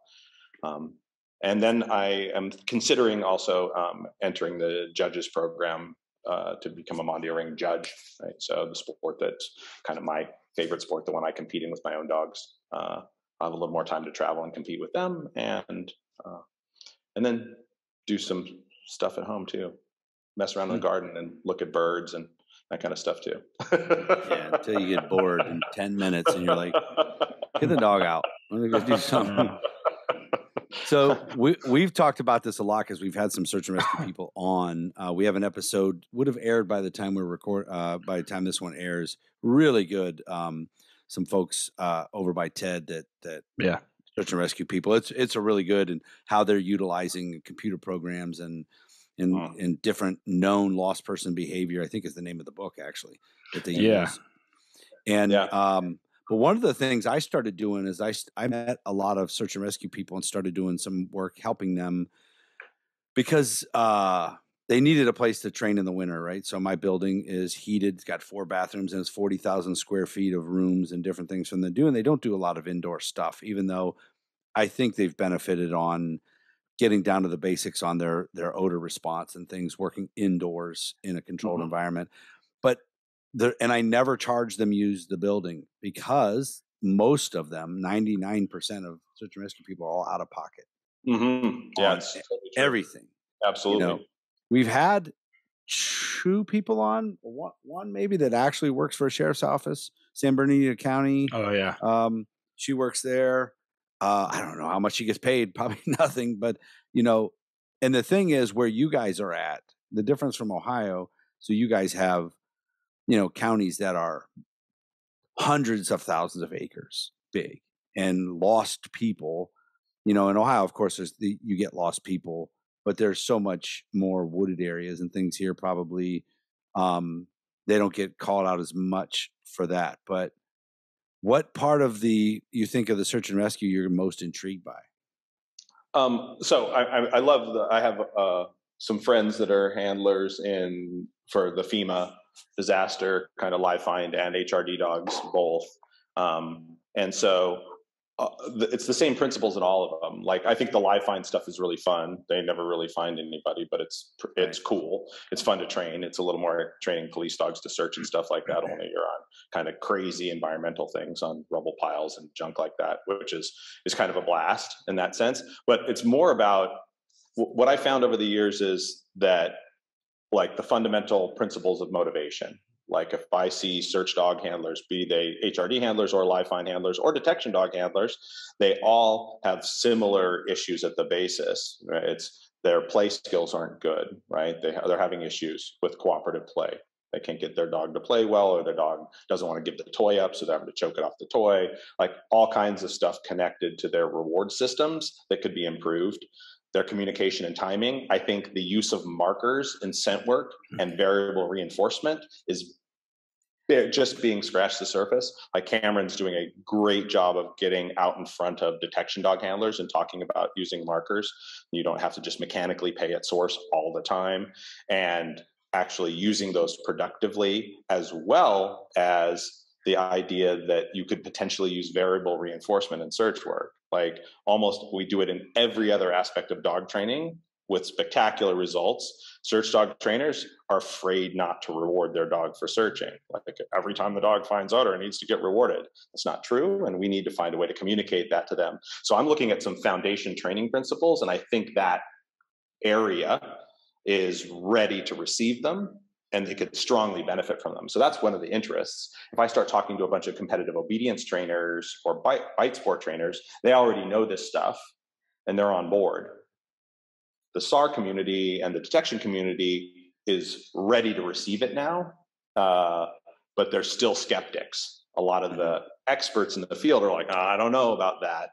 Um, and then I am considering also um, entering the judges program uh, to become a Mondial Ring judge. Right, so the sport that's kind of my favorite sport, the one I compete in with my own dogs. Uh, I have a little more time to travel and compete with them, and uh, and then do some stuff at home too. Mess around in the hmm. garden and look at birds and that kind of stuff too. yeah, until you get bored in ten minutes and you're like, get the dog out. Let me go do <laughs> something. So <laughs> we we've talked about this a lot because we've had some search and rescue people on. Uh, we have an episode would have aired by the time we record. Uh, by the time this one airs, really good. Um, some folks uh, over by Ted that that yeah search and rescue people. It's it's a really good and how they're utilizing computer programs and and and different known lost person behavior. I think is the name of the book actually that they yeah. use. And yeah. um, but one of the things I started doing is I I met a lot of search and rescue people and started doing some work helping them because uh, they needed a place to train in the winter, right? So my building is heated. It's got four bathrooms and it's 40,000 square feet of rooms and different things from them and They don't do a lot of indoor stuff, even though I think they've benefited on getting down to the basics on their their odor response and things working indoors in a controlled mm-hmm. environment. But the and I never charge them use the building because most of them, 99% of search and rescue people are all out of pocket. Mm-hmm. Yeah, everything. Absolutely. You know, we've had two people on one, one maybe that actually works for a sheriff's office, San Bernardino County. Oh yeah. Um, she works there. Uh, I don't know how much she gets paid, <laughs> probably nothing, but you know, and the thing is where you guys are at, the difference from Ohio, so you guys have, you know, counties that are hundreds of thousands of acres big and lost people. You know, in Ohio, of course, there's the, you get lost people, but there's so much more wooded areas and things here. Probably, um, they don't get called out as much for that. But what part of the you think of the search and rescue you're most intrigued by? Um, so I, I, I, love the. I have uh, some friends that are handlers in for the FEMA disaster kind of live find and HRD dogs both. Um, and so uh, it's the same principles in all of them. Like I think the live find stuff is really fun. They never really find anybody, but it's it's cool. It's fun to train. It's a little more training police dogs to search and stuff like that. Only you're on kind of crazy environmental things on rubble piles and junk like that, which is is kind of a blast in that sense. But it's more about what I found over the years is that like the fundamental principles of motivation like if I see search dog handlers, be they HRD handlers or live find handlers or detection dog handlers, they all have similar issues at the basis. Right? It's their play skills aren't good, right? They they're having issues with cooperative play. They can't get their dog to play well, or their dog doesn't want to give the toy up, so they're having to choke it off the toy. Like all kinds of stuff connected to their reward systems that could be improved their communication and timing. I think the use of markers in scent work hmm. and variable reinforcement is just being scratched the surface. Like Cameron's doing a great job of getting out in front of detection dog handlers and talking about using markers. You don't have to just mechanically pay at source all the time and actually using those productively as well as the idea that you could potentially use variable reinforcement in search work. Like almost we do it in every other aspect of dog training with spectacular results. Search dog trainers are afraid not to reward their dog for searching. Like every time the dog finds odor, it needs to get rewarded. It's not true, and we need to find a way to communicate that to them. So I'm looking at some foundation training principles, and I think that area is ready to receive them and they could strongly benefit from them. So that's one of the interests. If I start talking to a bunch of competitive obedience trainers or bite, bite sport trainers, they already know this stuff and they're on board the SAR community and the detection community is ready to receive it now, uh, but there's still skeptics. A lot of the experts in the field are like, oh, I don't know about that.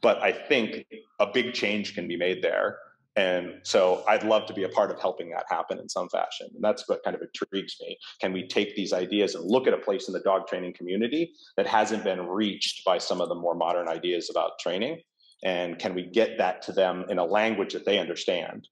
But I think a big change can be made there. And so I'd love to be a part of helping that happen in some fashion. And that's what kind of intrigues me. Can we take these ideas and look at a place in the dog training community that hasn't been reached by some of the more modern ideas about training? And can we get that to them in a language that they understand?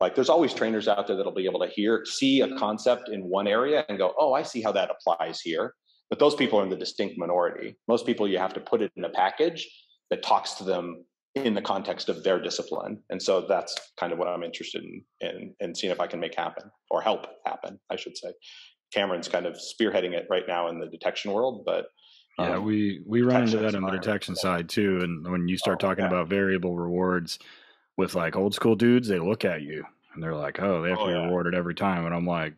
Like there's always trainers out there that'll be able to hear, see a concept in one area and go, oh, I see how that applies here. But those people are in the distinct minority. Most people, you have to put it in a package that talks to them in the context of their discipline. And so that's kind of what I'm interested in, in, in seeing if I can make happen or help happen, I should say. Cameron's kind of spearheading it right now in the detection world, but yeah, um, we we run into that on the detection side too. And when you start oh, talking about variable rewards with like old school dudes, they look at you and they're like, "Oh, they have oh, to be yeah. rewarded every time." And I'm like,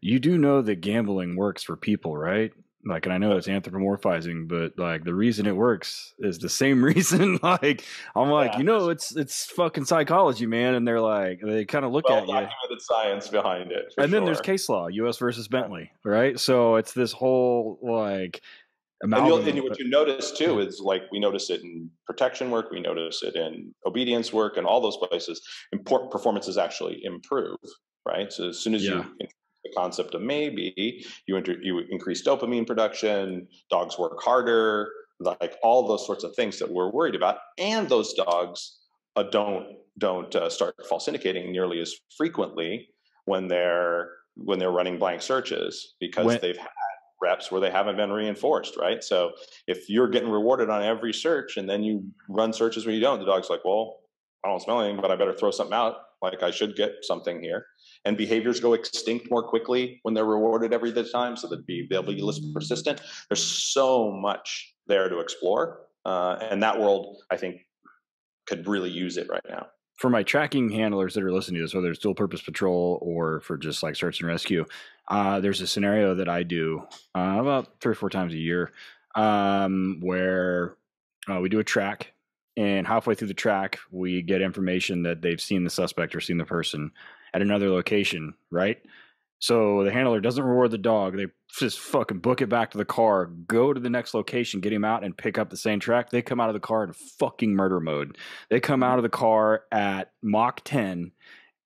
"You do know that gambling works for people, right? Like and i know it's anthropomorphizing but like the reason it works is the same <laughs> reason like i'm like yeah. you know it's it's fucking psychology man and they're like they kind of look well, at you the science behind it and sure. then there's case law us versus bentley right so it's this whole like and, and what you notice too is like we notice it in protection work, we notice it in obedience work, and all those places. Import performances actually improve, right? So as soon as yeah. you concept of maybe you inter- you increase dopamine production, dogs work harder, like all those sorts of things that we're worried about, and those dogs uh, don't don't uh, start false indicating nearly as frequently when they're when they're running blank searches because when, they've had reps where they haven't been reinforced, right? So if you're getting rewarded on every search and then you run searches where you don't, the dog's like, well, I don't smell anything, but I better throw something out. Like I should get something here and behaviors go extinct more quickly when they're rewarded every time so that be, they'll be less persistent. There's so much there to explore uh, and that world i think could really use it right now. For my tracking handlers that are listening to this whether it's dual purpose patrol or for just like search and rescue uh, there's a scenario that i do uh, about three or four times a year um, where uh, we do a track and halfway through the track we get information that they've seen the suspect or seen the person at another location, right? So the handler doesn't reward the dog. They just fucking book it back to the car, go to the next location, get him out, and pick up the same track. They come out of the car in fucking murder mode. They come out of the car at Mach 10,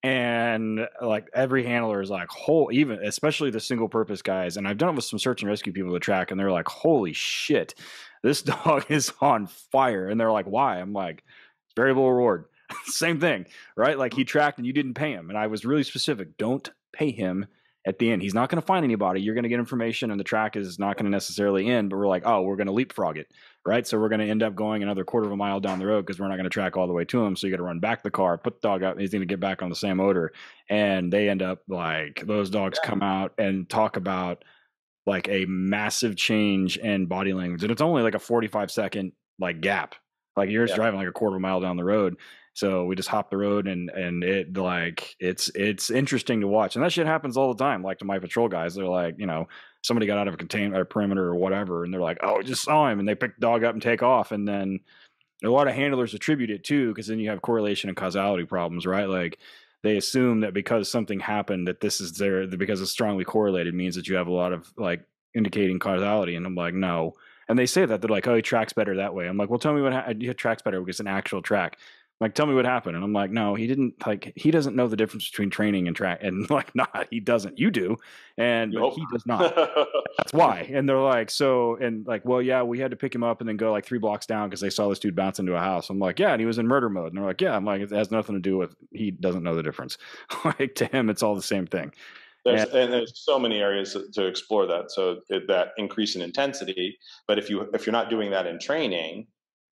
and like every handler is like, whole, even especially the single purpose guys. And I've done it with some search and rescue people to track, and they're like, holy shit, this <laughs> dog is on fire. And they're like, why? I'm like, variable reward. <laughs> Same thing, right? Like he mm-hmm. tracked and you didn't pay him. And I was really specific don't pay him at the end. He's not going to find anybody. You're going to get information and the track is not going to necessarily end, but we're like, oh, we're going to leapfrog it, right? So we're going to end up going another quarter of a mile down the road because we're not going to track all the way to him. So you got to run back the car, put the dog out, he's going to get back on the same odor. And they end up like, those dogs come out and talk about like a massive change in body language. And it's only like a 45 second like gap. Like you're just yeah. driving like a quarter of a mile down the road so we just hop the road and and it like it's it's interesting to watch. And that shit happens all the time. Like to my patrol guys, they're like, you know, somebody got out of a container or perimeter or whatever, and they're like, oh, I just saw him, and they pick the dog up and take off, and then a lot of handlers attribute it too, because then you have correlation and causality problems, right? Like they assume that because something happened that this is there because it's strongly correlated means that you have a lot of like indicating causality and i'm like no and they say that they're like oh he tracks better that way i'm like well tell me what ha- tracks better because it's an actual track like tell me what happened. And i'm like no he didn't like he doesn't know the difference between training and track and <laughs> like not he doesn't. You do. And but he does not. That's why. And they're like so and like well yeah we had to pick him up and then go like three blocks down because they saw this dude bounce into a house. I'm like yeah and he was in murder mode. And they're like yeah. I'm like it has nothing to do with he doesn't know the difference. <laughs> Like to him it's all the same thing. There's, and, and, there's so many areas to explore that. So that increase in intensity but if you if you're not doing that in training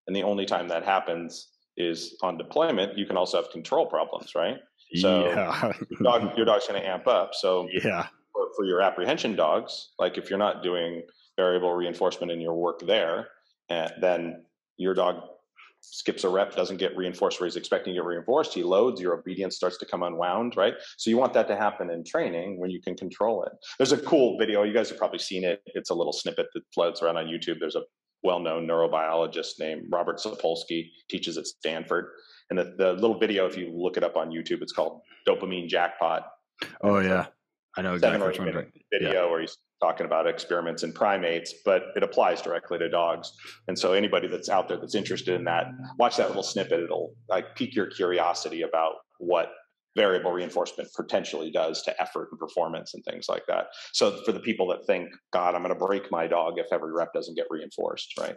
and the only time that happens is on deployment, you can also have control problems, right? So yeah. your, dog, your dog's going to amp up. So yeah, for, for, your apprehension dogs, like if you're not doing variable reinforcement in your work there, uh, then your dog skips a rep, doesn't get reinforced where he's expecting to get reinforced. He loads, your obedience starts to come unwound, right? So you want that to happen in training when you can control it. There's a cool video. You guys have probably seen it. It's a little snippet that floats around on YouTube. There's a well-known neurobiologist named Robert Sapolsky, teaches at Stanford. And the, the little video, if you look it up on YouTube, it's called Dopamine Jackpot. Oh yeah, I know seven exactly or which eight one. minute right? video where he's talking about experiments in primates, but it applies directly to dogs. And so anybody that's out there that's interested in that, watch that little snippet. It'll like pique your curiosity about what variable reinforcement potentially does to effort and performance and things like that. So for the people that think, God, I'm going to break my dog if every rep doesn't get reinforced, right?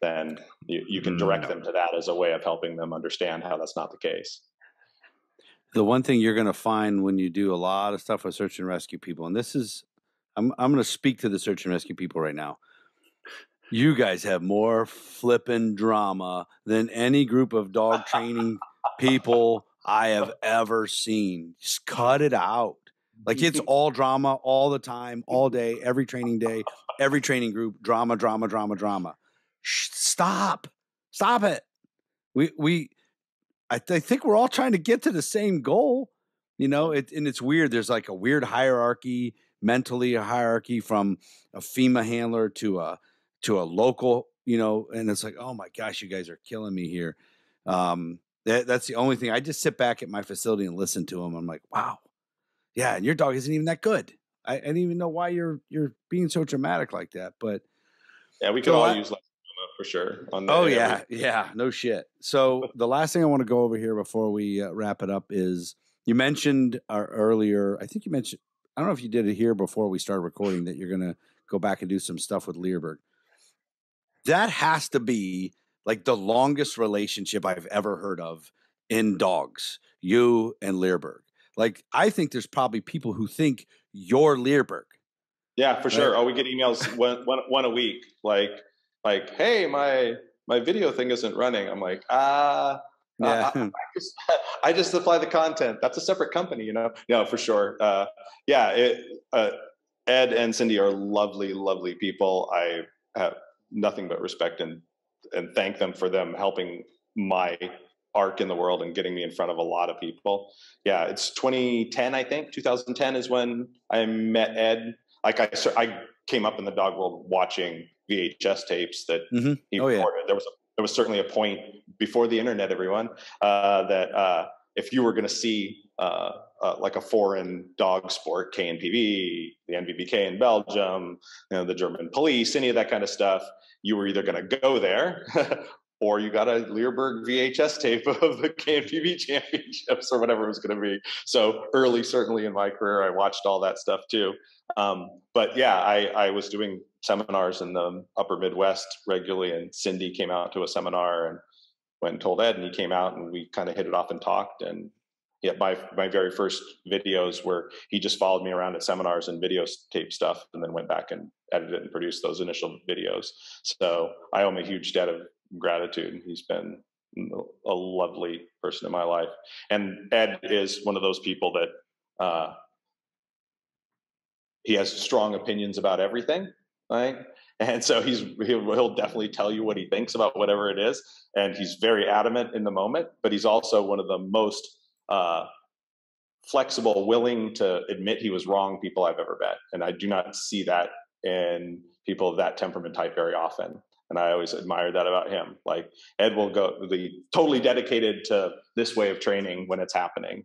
Then you, you can direct them to that as a way of helping them understand how that's not the case. the one thing you're going to find when you do a lot of stuff with search and rescue people, and this is, I'm, I'm going to speak to the search and rescue people right now. You guys have more flippin' drama than any group of dog training <laughs> people I have ever seen. Just cut it out. Like it's <laughs> all drama all the time, all day, every training day, every training group, drama, drama, drama, drama. Shh, stop. Stop it. We we I, th- I think we're all trying to get to the same goal. You know, it and it's weird. There's like a weird hierarchy, mentally a hierarchy from a FEMA handler to a to a local, you know, and it's like, oh my gosh, you guys are killing me here. Um, that, that's the only thing. I just sit back at my facility and listen to them. I'm like, wow, yeah, and your dog isn't even that good. I, I didn't even know why you're you're being so dramatic like that. But Yeah, we could So all I- use like for sure. On the, oh every- yeah, yeah, no shit. So the last thing I want to go over here before we uh, wrap it up is you mentioned uh, earlier. I think you mentioned. I don't know if you did it here before we started recording that you're gonna go back and do some stuff with Leerburg. That has to be like the longest relationship I've ever heard of in dogs. You and Leerburg. Like I think there's probably people who think you're Leerburg. Yeah, for Right. sure. Oh, we get emails one, one, one a week, like, like, hey, my my video thing isn't running. I'm like, ah, <laughs> Yeah. I, I just, <laughs> I just supply the content. That's a separate company, you know. No, for sure. Uh, yeah, it, uh, Ed and Cindy are lovely, lovely people. I have nothing but respect and and thank them for them helping my arc in the world and getting me in front of a lot of people. Yeah, it's 2010, I think. 2010 is when I met Ed. Like I, I came up in the dog world watching VHS tapes that Mhm. he Oh, yeah. recorded. There was a, there was certainly a point before the internet, everyone, uh, that uh, if you were going to see uh, uh, like a foreign dog sport, KNPV, the NVBK in Belgium, you know, the German police, any of that kind of stuff, you were either going to go there <laughs> or you got a Leerburg VHS tape <laughs> of the KNPV championships or whatever it was going to be. So early, certainly in my career, I watched all that stuff too. Um, but yeah, I, I was doing seminars in the upper Midwest regularly, and Cindy came out to a seminar and went and told Ed, and he came out and we kind of hit it off and talked. And yeah, my my very first videos where he just followed me around at seminars and videotape stuff, and then went back and edited and produced those initial videos. So I owe him a huge debt of gratitude. He's been a lovely person in my life, and Ed is one of those people that uh, he has strong opinions about everything, right? And so he's he'll, he'll definitely tell you what he thinks about whatever it is, and he's very adamant in the moment. But he's also one of the most uh, flexible, willing to admit he was wrong people I've ever met, and I do not see that in people of that temperament type very often. And I always admire that about him. Like Ed will go be totally dedicated to this way of training when it's happening.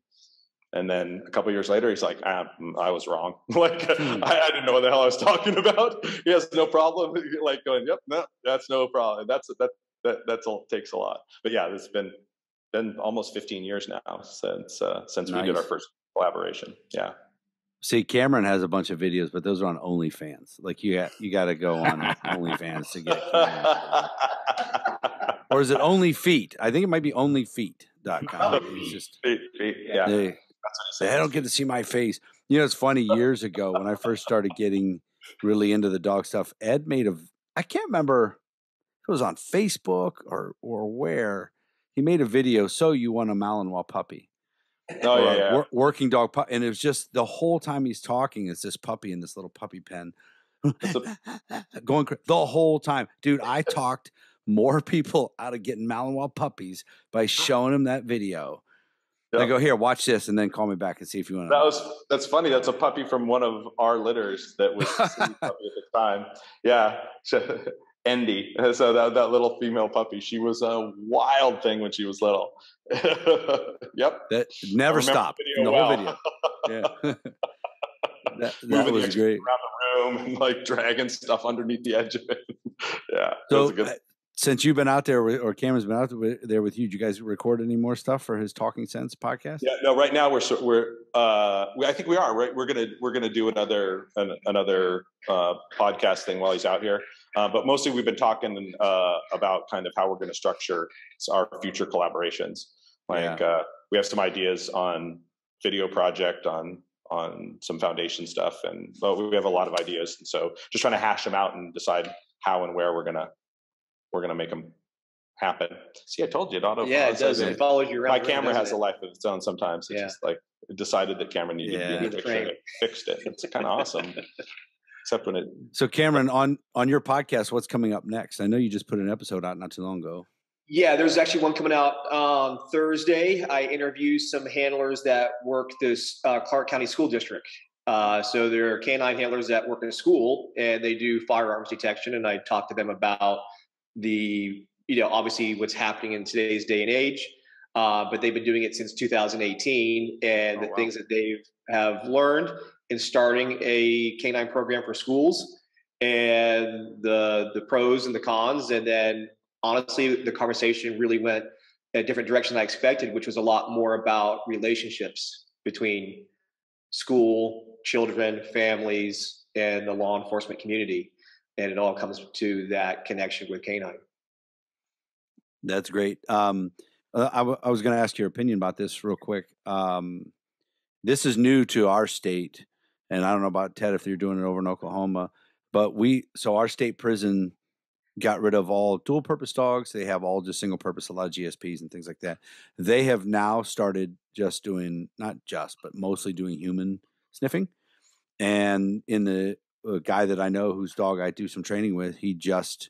And then a couple years later, he's like, ah, mm, I was wrong. <laughs> like, Hmm. I, I didn't know what the hell I was talking about. <laughs> He has no problem. like going, yep, no, that's no problem. That's, that, that, that's all takes a lot. But yeah, it's been, been almost 15 years now since, uh, since we did our first collaboration. Yeah. See, Cameron has a bunch of videos, but those are on OnlyFans. Like you got you got to go on OnlyFans to get. Or is it Only Feet? I think it might be OnlyFeet.com. <laughs> It's just yeah. they, That's what he they don't get to see my face. You know, it's funny. Years ago, when I first started getting really into the dog stuff, Ed made a. I can't remember if it was on Facebook or or where he made a video. So you want a Malinois puppy? Oh, yeah, yeah. wor- working dog pup, and it was just the whole time he's talking, it's this puppy in this little puppy pen, <laughs> going cra- the whole time, dude. I talked more <laughs> people out of getting Malinois puppies by showing them that video. I Yeah. go here, watch this, and then call me back and see if you want to. That was that's funny. That's a puppy from one of our litters that was puppy at the time. Yeah, <laughs> Endy. <laughs> So that that little female puppy, she was a wild thing when she was little. <laughs> yep. that never the stopped in the well. whole video. <laughs> yeah. that that was great. around the room and like dragging stuff underneath the edge of it. yeah, that So, was a good. uh, since you've been out there, with, or Cameron's been out there- with you, did you guys record any more stuff for his Talking Sense podcast? Yeah, no. Right now we're we're uh, we, I think we are right. We're gonna we're gonna do another an, another uh, podcast thing while he's out here. Uh, but mostly we've been talking uh, about kind of how we're going to structure our future collaborations. Like uh, we have some ideas on video project on on some foundation stuff, and but we have a lot of ideas, and so just trying to hash them out and decide how and where we're gonna we're gonna make them happen. See, I told you, it auto Yeah, it does. It follows you around. my the room, camera doesn't has a life of its own sometimes. It's Yeah. just like it decided that camera needed Yeah. to be in the the picture it fixed it. It's kind of awesome. <laughs> Except when it So, Cameron, on on your podcast, what's coming up next? I know you just put an episode out not too long ago. Yeah, there's actually one coming out on Thursday. I interviewed some handlers that work this uh, Clark County School District. Uh, so there are canine handlers that work in a school and they do firearms detection. And I talked to them about the, you know, obviously what's happening in today's day and age. Uh, but they've been doing it since 2018, and Oh, the wow. things that they've have learned in starting a canine program for schools, and the the pros and the cons, and then honestly, the conversation really went a different direction than I expected, which was a lot more about relationships between school, children, families, and the law enforcement community. And it all comes to that connection with canine. That's great. Um, uh, I, w- I was going to ask your opinion about this real quick. Um, this is new to our state, and I don't know about Ted if you're doing it over in Oklahoma, but we so our state prison got rid of all dual purpose dogs. They have all just single purpose, a lot of GSPs and things like that. They have now started just doing not just, but mostly doing human sniffing. And in the uh, guy that I know whose dog I do some training with, he just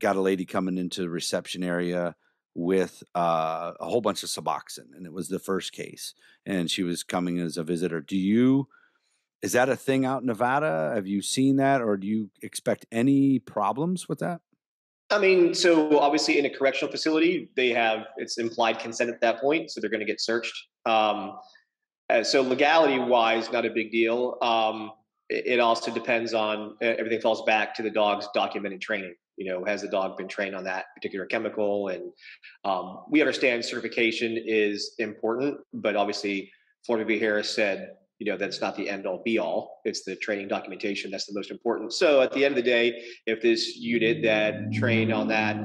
got a lady coming into the reception area with uh, a whole bunch of Suboxone, and it was the first case. And she was coming as a visitor. Do you? Is that a thing out in Nevada? Have you seen that, or do you expect any problems with that? I mean, so obviously in a correctional facility, they have it's implied consent at that point, so they're going to get searched. Um, uh, so legality wise, not a big deal. Um, it, also depends on everything falls back to the dog's documented training. You know, has the dog been trained on that particular chemical? And um, we understand certification is important, but obviously, Florida v. Harris said, you know, that's not the end all be all. It's the training documentation that's the most important. So at the end of the day, if this unit that trained on that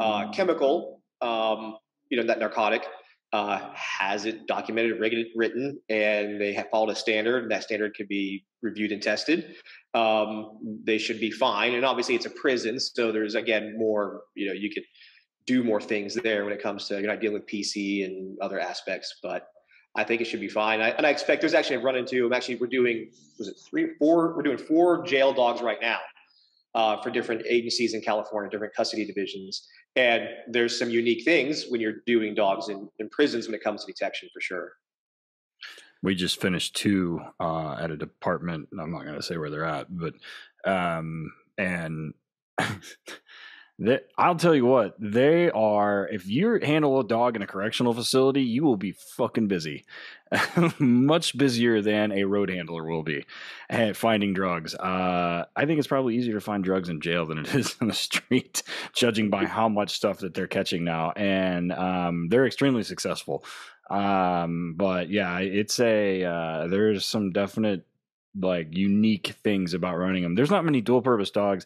uh, chemical, um, you know, that narcotic, uh, has it documented, written, and they have followed a standard, and that standard could be reviewed and tested. Um, they should be fine. And obviously, it's a prison, so there's again more. You know, you could do more things there when it comes to you're not dealing with PC and other aspects, but I think it should be fine. I, and I expect there's actually a run into. I'm actually we're doing was it three, four? We're doing four jail dogs right now uh, for different agencies in California, different custody divisions. And there's some unique things when you're doing dogs in, in prisons when it comes to detection for sure. we just finished two uh, at a department. I'm not going to say where they're at, but um, and <laughs> I'll tell you what they are. If you handle a dog in a correctional facility, you will be fucking busy, <laughs> much busier than a road handler will be at finding drugs. Uh, I think it's probably easier to find drugs in jail than it <laughs> is on the street, judging by how much stuff that they're catching now, and um, they're extremely successful um but yeah it's a uh there's some definite like unique things about running them there's not many dual purpose dogs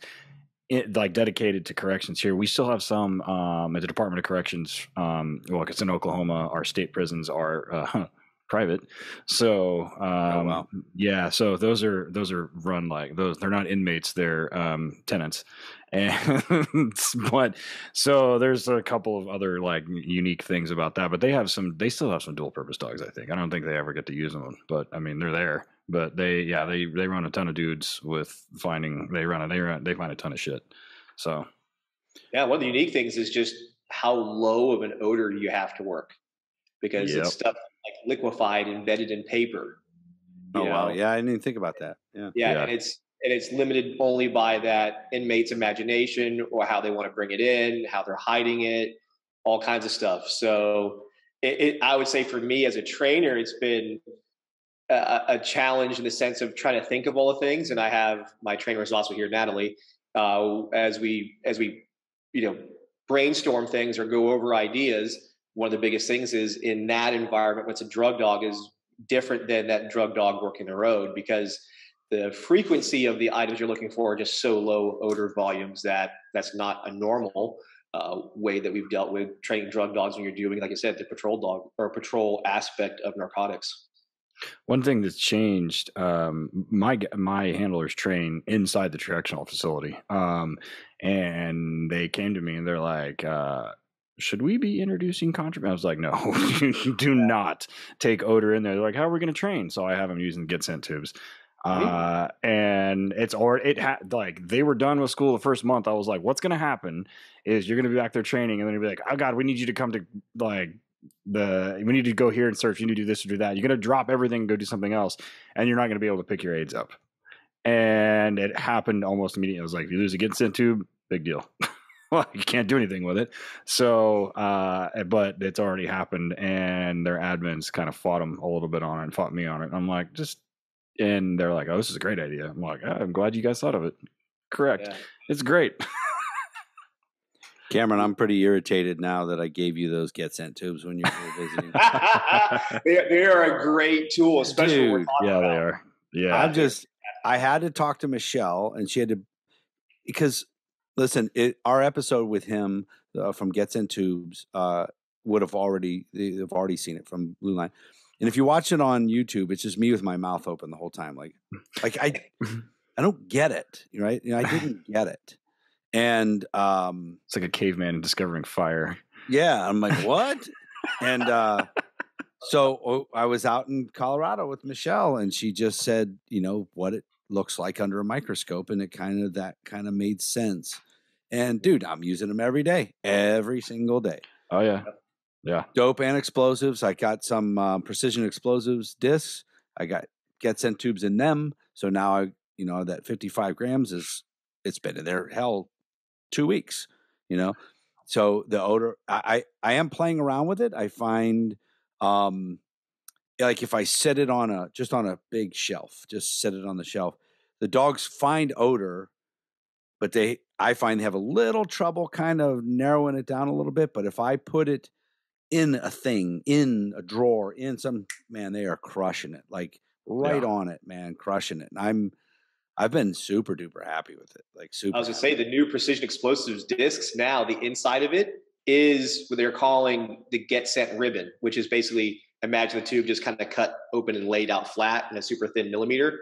it, like dedicated to corrections here. We still have some um at the department of corrections um well it's in oklahoma our state prisons are uh <laughs> private. So um wow. yeah so those are those are run like those they're not inmates they're um tenants. <laughs> And but so there's a couple of other like unique things about that but they have some they still have some dual purpose dogs i think. I don't think they ever get to use them but i mean they're there but they yeah they they run a ton of dudes with finding they run a, they run they find a ton of shit so Yeah, one of the unique things is just how low of an odor you have to work because Yep. it's stuff like liquefied, embedded in paper. Oh wow, yeah, I didn't even think about that. Yeah, Yeah, Yeah. and it's and it's limited only by that inmate's imagination or how they want to bring it in, how they're hiding it, all kinds of stuff. So, it, it, I would say for me as a trainer, it's been a, a challenge in the sense of trying to think of all the things. And I have my trainer is also here, Natalie. Uh, as we as we you know brainstorm things or go over ideas, one of the biggest things is in that environment, what's a drug dog is different than that drug dog working the road because the frequency of the items you're looking for are just so low odor volumes that that's not a normal uh, way that we've dealt with training drug dogs when you're doing, like I said, the patrol dog or patrol aspect of narcotics. One thing that's changed, um, my my handlers train inside the correctional facility, um, and they came to me and they're like, uh, "Should we be introducing contraband?" I was like, "No, you <laughs> do not take odor in there." They're like, "How are we going to train?" So I have them using get sent tubes. Uh, and it's already it had like they were done with school the first month. I was like, "What's going to happen is you're going to be back there training, and then you'll be like, oh god, we need you to come to like the we need to go here and search. You need to do this or do that. You're going to drop everything and go do something else, and you're not going to be able to pick your aids up." And it happened almost immediately. I was like, "If you lose a get sent tube, big deal." <laughs> well, you can't do anything with it. So, uh, but it's already happened, and their admins kind of fought them a little bit on it and fought me on it. I'm like, just and they're like, "Oh, this is a great idea." I'm like, oh, "I'm glad you guys thought of it." Correct. Yeah. It's great. <laughs> Cameron, I'm pretty irritated now that I gave you those get sent tubes when you were visiting. <laughs> they, they, are a great tool, especially Dude, yeah, about. they are. Yeah, I'm just. I had to talk to Michelle, and she had to because listen, it, our episode with him uh, from Get Sent Tubes uh, would have already they've already seen it from Blue Line. And if you watch it on YouTube, it's just me with my mouth open the whole time. Like, like I, <laughs> I don't get it. Right? You know, I didn't get it. And um, it's like a caveman discovering fire. Yeah, I'm like, <laughs> what? and uh, so oh, I was out in Colorado with Michelle, and she just said, you know, what it looks like under a microscope, and it kind of that kind of made sense. And dude, I'm using them every day, every single day. Oh yeah, yeah, dope and explosives. I got some uh, precision explosives discs. I got get sent tubes in them. So now I, you know, that 55 grams is it's been in there hell two weeks. You know, so the odor. I I, I am playing around with it. I find, um, like if I set it on a just on a big shelf, just set it on the shelf. The dogs find odor, but they I find they have a little trouble kind of narrowing it down a little bit. But if I put it in a thing, in a drawer, in some man, they are crushing it. Like right yeah. on it, man, crushing it. And I'm I've been super duper happy with it. Like super. I was gonna say the new precision explosives discs now, the inside of it is what they're calling the get set ribbon, which is basically imagine the tube just kind of cut open and laid out flat in a super thin millimeter.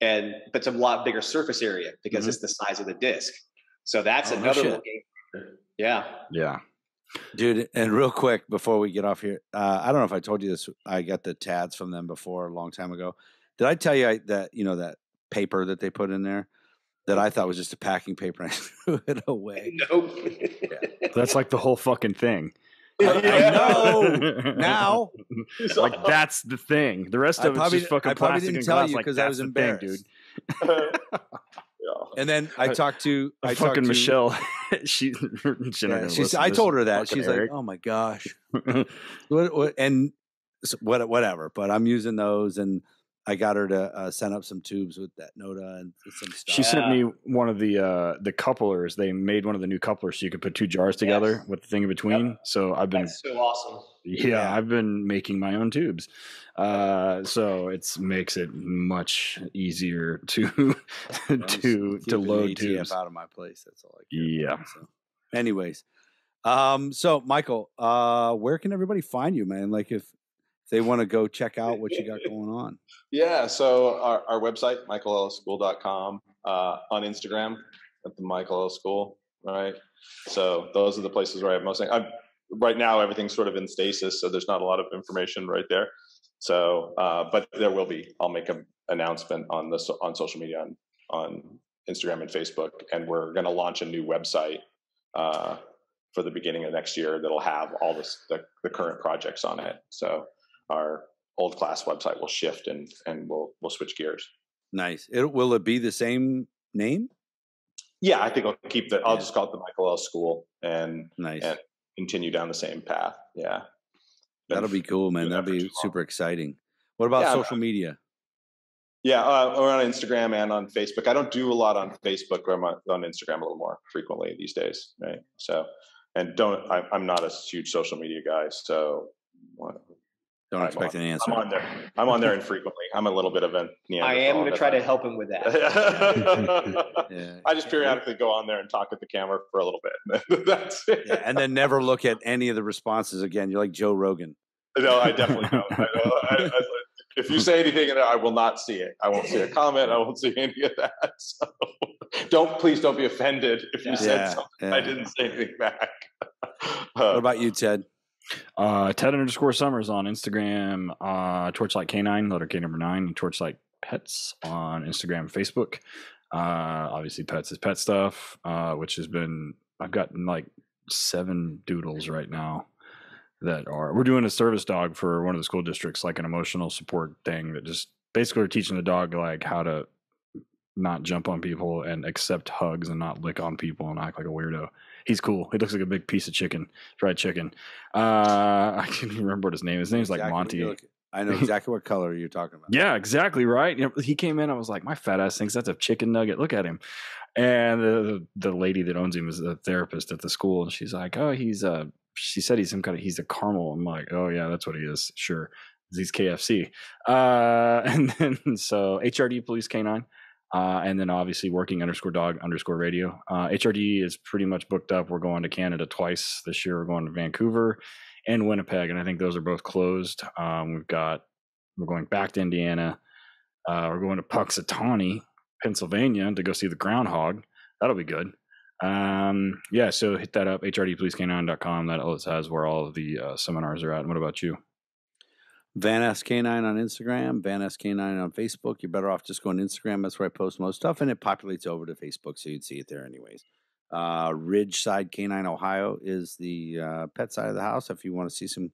And but it's a lot bigger surface area because mm-hmm. it's the size of the disc. So that's oh, another game. Yeah. Yeah. Dude, and real quick before we get off here, uh, I don't know if I told you this. I got the Tads from them before a long time ago. Did I tell you I, that you know that paper that they put in there that I thought was just a packing paper and I <laughs> threw it away? <laughs> Nope. Yeah. That's like the whole fucking thing. I, I know now. <laughs> like that's the thing. The rest of it's just fucking plastic and glass. Like that's I was the thing, dude. And then I talked to I fucking talked to, Michelle. she, yeah, she's. I told her that she's Eric. like, "Oh my gosh," what, what, and what, whatever. But I'm using those, and I got her to uh, send up some tubes with that Noda and some stuff. She sent me one of the uh, the couplers. They made one of the new couplers so you could put two jars together yes. with the thing in between. Yep. So I've been That's so awesome. Yeah, yeah, I've been making my own tubes. Uh, so it makes it much easier <laughs> to to to load ATF tubes out of my place. That's all I Yeah. About, so. Anyways, um, so Michael, uh, where can everybody find you, man? Like if they want to go check <laughs> out what you got going on. Yeah, so our, our website, michaelellisschool.com, uh, on Instagram at the Michael Ellis School, right? So those are the places where I have most things. I'm, right now, everything's sort of in stasis, so there's not a lot of information right there. So, uh, but there will be. I'll make an announcement on this on social media on on Instagram and Facebook, and we're going to launch a new website uh, for the beginning of next year that'll have all this the, the current projects on it. So our old class website will shift and and we'll we'll switch gears. Nice. It will it be the same name? Yeah, I think I'll keep the. I'll yeah. just call it the Michael Ellis School and nice and continue down the same path. Yeah, that'll be cool, man. That'll be super exciting. What about yeah, social media? Yeah, uh, we're on Instagram and on Facebook. I don't do a lot on Facebook. I'm on, on Instagram a little more frequently these days, right? So, and don't I, I'm not a huge social media guy, so what- Don't I'm expect on- an answer. I'm on there. I'm on there infrequently. I'm a little bit of a I am going to try to help him with that. <laughs> Yeah. I just periodically go on there and talk at the camera for a little bit. <laughs> That's it. Yeah, and then never look at any of the responses again. You're like Joe Rogan. No, I definitely don't. I. I, I, if you say anything, I will not see it. I won't see a comment. I won't see any of that. <laughs> So don't please don't be offended if you Yeah. said something. yeah. I didn't say anything back. What about you, Ted? Uh, Ted underscore Summers on Instagram, uh, Torchlight K9, letter K number nine, and Torchlight Pets on Instagram Facebook. Uh, obviously, Pets is pet stuff, uh, which has been, I've gotten like seven doodles right now that are, we're doing a service dog for one of the school districts, like an emotional support thing that just basically we're teaching the dog like how to not jump on people and accept hugs and not lick on people and act like a weirdo. He's cool. He looks like a big piece of chicken, fried chicken. Uh, <laughs> I can't even remember what his name is. His name's like Exactly what Monty. look- I know <laughs> exactly what color you're talking about. Yeah, exactly right. You know, he came in. I was like, my fat ass thinks that's a chicken nugget. Look at him. And the the lady that owns him is a therapist at the school, and she's like, oh, he's a. She said he's some kind of he's a caramel. I'm like, oh yeah, that's what he is. Sure, he's KFC. Uh, <laughs> and then so HRD Police Canine. Uh, and then obviously working underscore dog underscore radio. Uh, HRD is pretty much booked up. We're going to Canada twice this year. We're going to Vancouver and Winnipeg, and I think those are both closed. Um, we've got we're going back to Indiana. Uh, we're going to Punxsutawney, Pennsylvania, to go see the groundhog. That'll be good. Um, yeah, so hit that up, hrdpolicecanine.com. That has where all of the uh, seminars are at. And what about you? Van S K9 on Instagram, Van S K9 on Facebook. You're better off just going to Instagram. That's where I post most stuff, and it populates over to Facebook, so you'd see it there anyways. Uh, Ridgeside Canine Ohio is the uh, pet side of the house. If you want to see some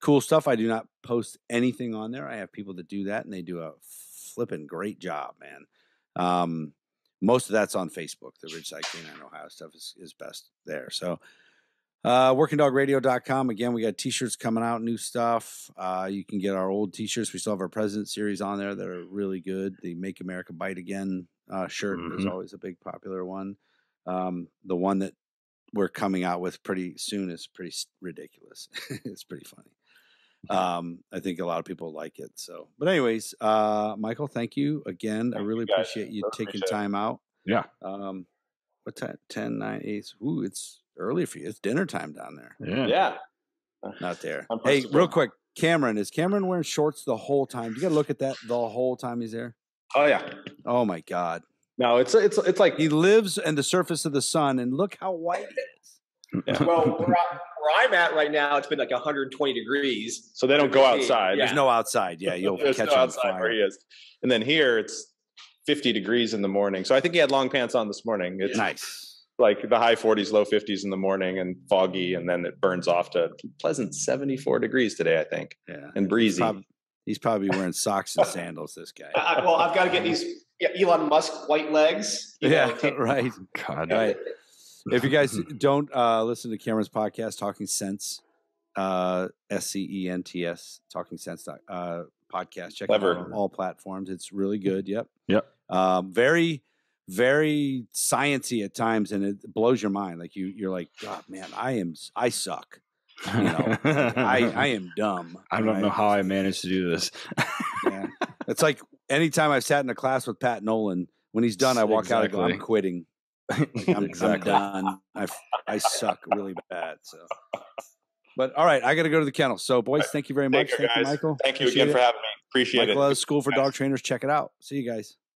cool stuff, I do not post anything on there. I have people that do that, and they do a flipping great job, man. Um, most of that's on Facebook. The Ridgeside Canine Ohio stuff is, is best there. So, uh, workingdogradio.com. Again, we got t-shirts coming out, new stuff. Uh, you can get our old t-shirts. We still have our president series on there that are really good. The Make America Bite Again uh, shirt is Mhm. always a big popular one. Um, the one that we're coming out with pretty soon is pretty ridiculous. <laughs> it's pretty funny. <laughs> Um, I think a lot of people like it. So, but anyways, uh, Michael, thank you again. I Thank you, really guys. appreciate you I taking appreciate time out. Yeah. Um, what time? 10, 9, 8. Ooh, it's early for you. It's dinner time down there. Yeah. yeah. Not there. Hey, real quick, Cameron, is Cameron wearing shorts the whole time? You got to look at that the whole time he's there. Oh yeah. Oh my God. No, it's it's it's like He lives in the surface of the sun, and look how white it is. Yeah. well, where, I, where I'm at right now, it's been like 120 degrees. so they don't go Yeah. outside. There's no outside. Yeah, you'll There's catch no on outside where he is. And then here it's 50 degrees in the morning. So I think he had long pants on this morning. It's Nice. Like the high 40s, low 50s in the morning and foggy, and then it burns off to pleasant 74 degrees today, I think, Yeah. and breezy. Prob- he's probably wearing socks and sandals. This guy. I, I- well, I've got to get these yeah, Elon Musk white legs. you know, Yeah, right. God. Right. <laughs> If you guys don't uh, listen to Cameron's podcast, Talking Scents, uh, S C E N T S, Talking Scents uh, podcast, check it out on all platforms. It's really good. Yep. Yep. Um, very, very sciency at times, and it blows your mind. Like you, you're like, God, man, I am, I suck. You know, I, <laughs> I am dumb. I don't know how I managed to do this. Yeah. <laughs> It's like anytime I've sat in a class with Pat Nolan, when he's done, I walk out and go, oh, I'm quitting. <laughs> Like, I'm, I'm Exactly. done. I, I suck really bad. So, but all right, I got to go to the kennel. So, boys, thank you very much. Take care, Thank you. Michael. Thank you Appreciate again it. for having me. Appreciate Michael it. Ellis School for Dog Trainers. Check it out. See you guys.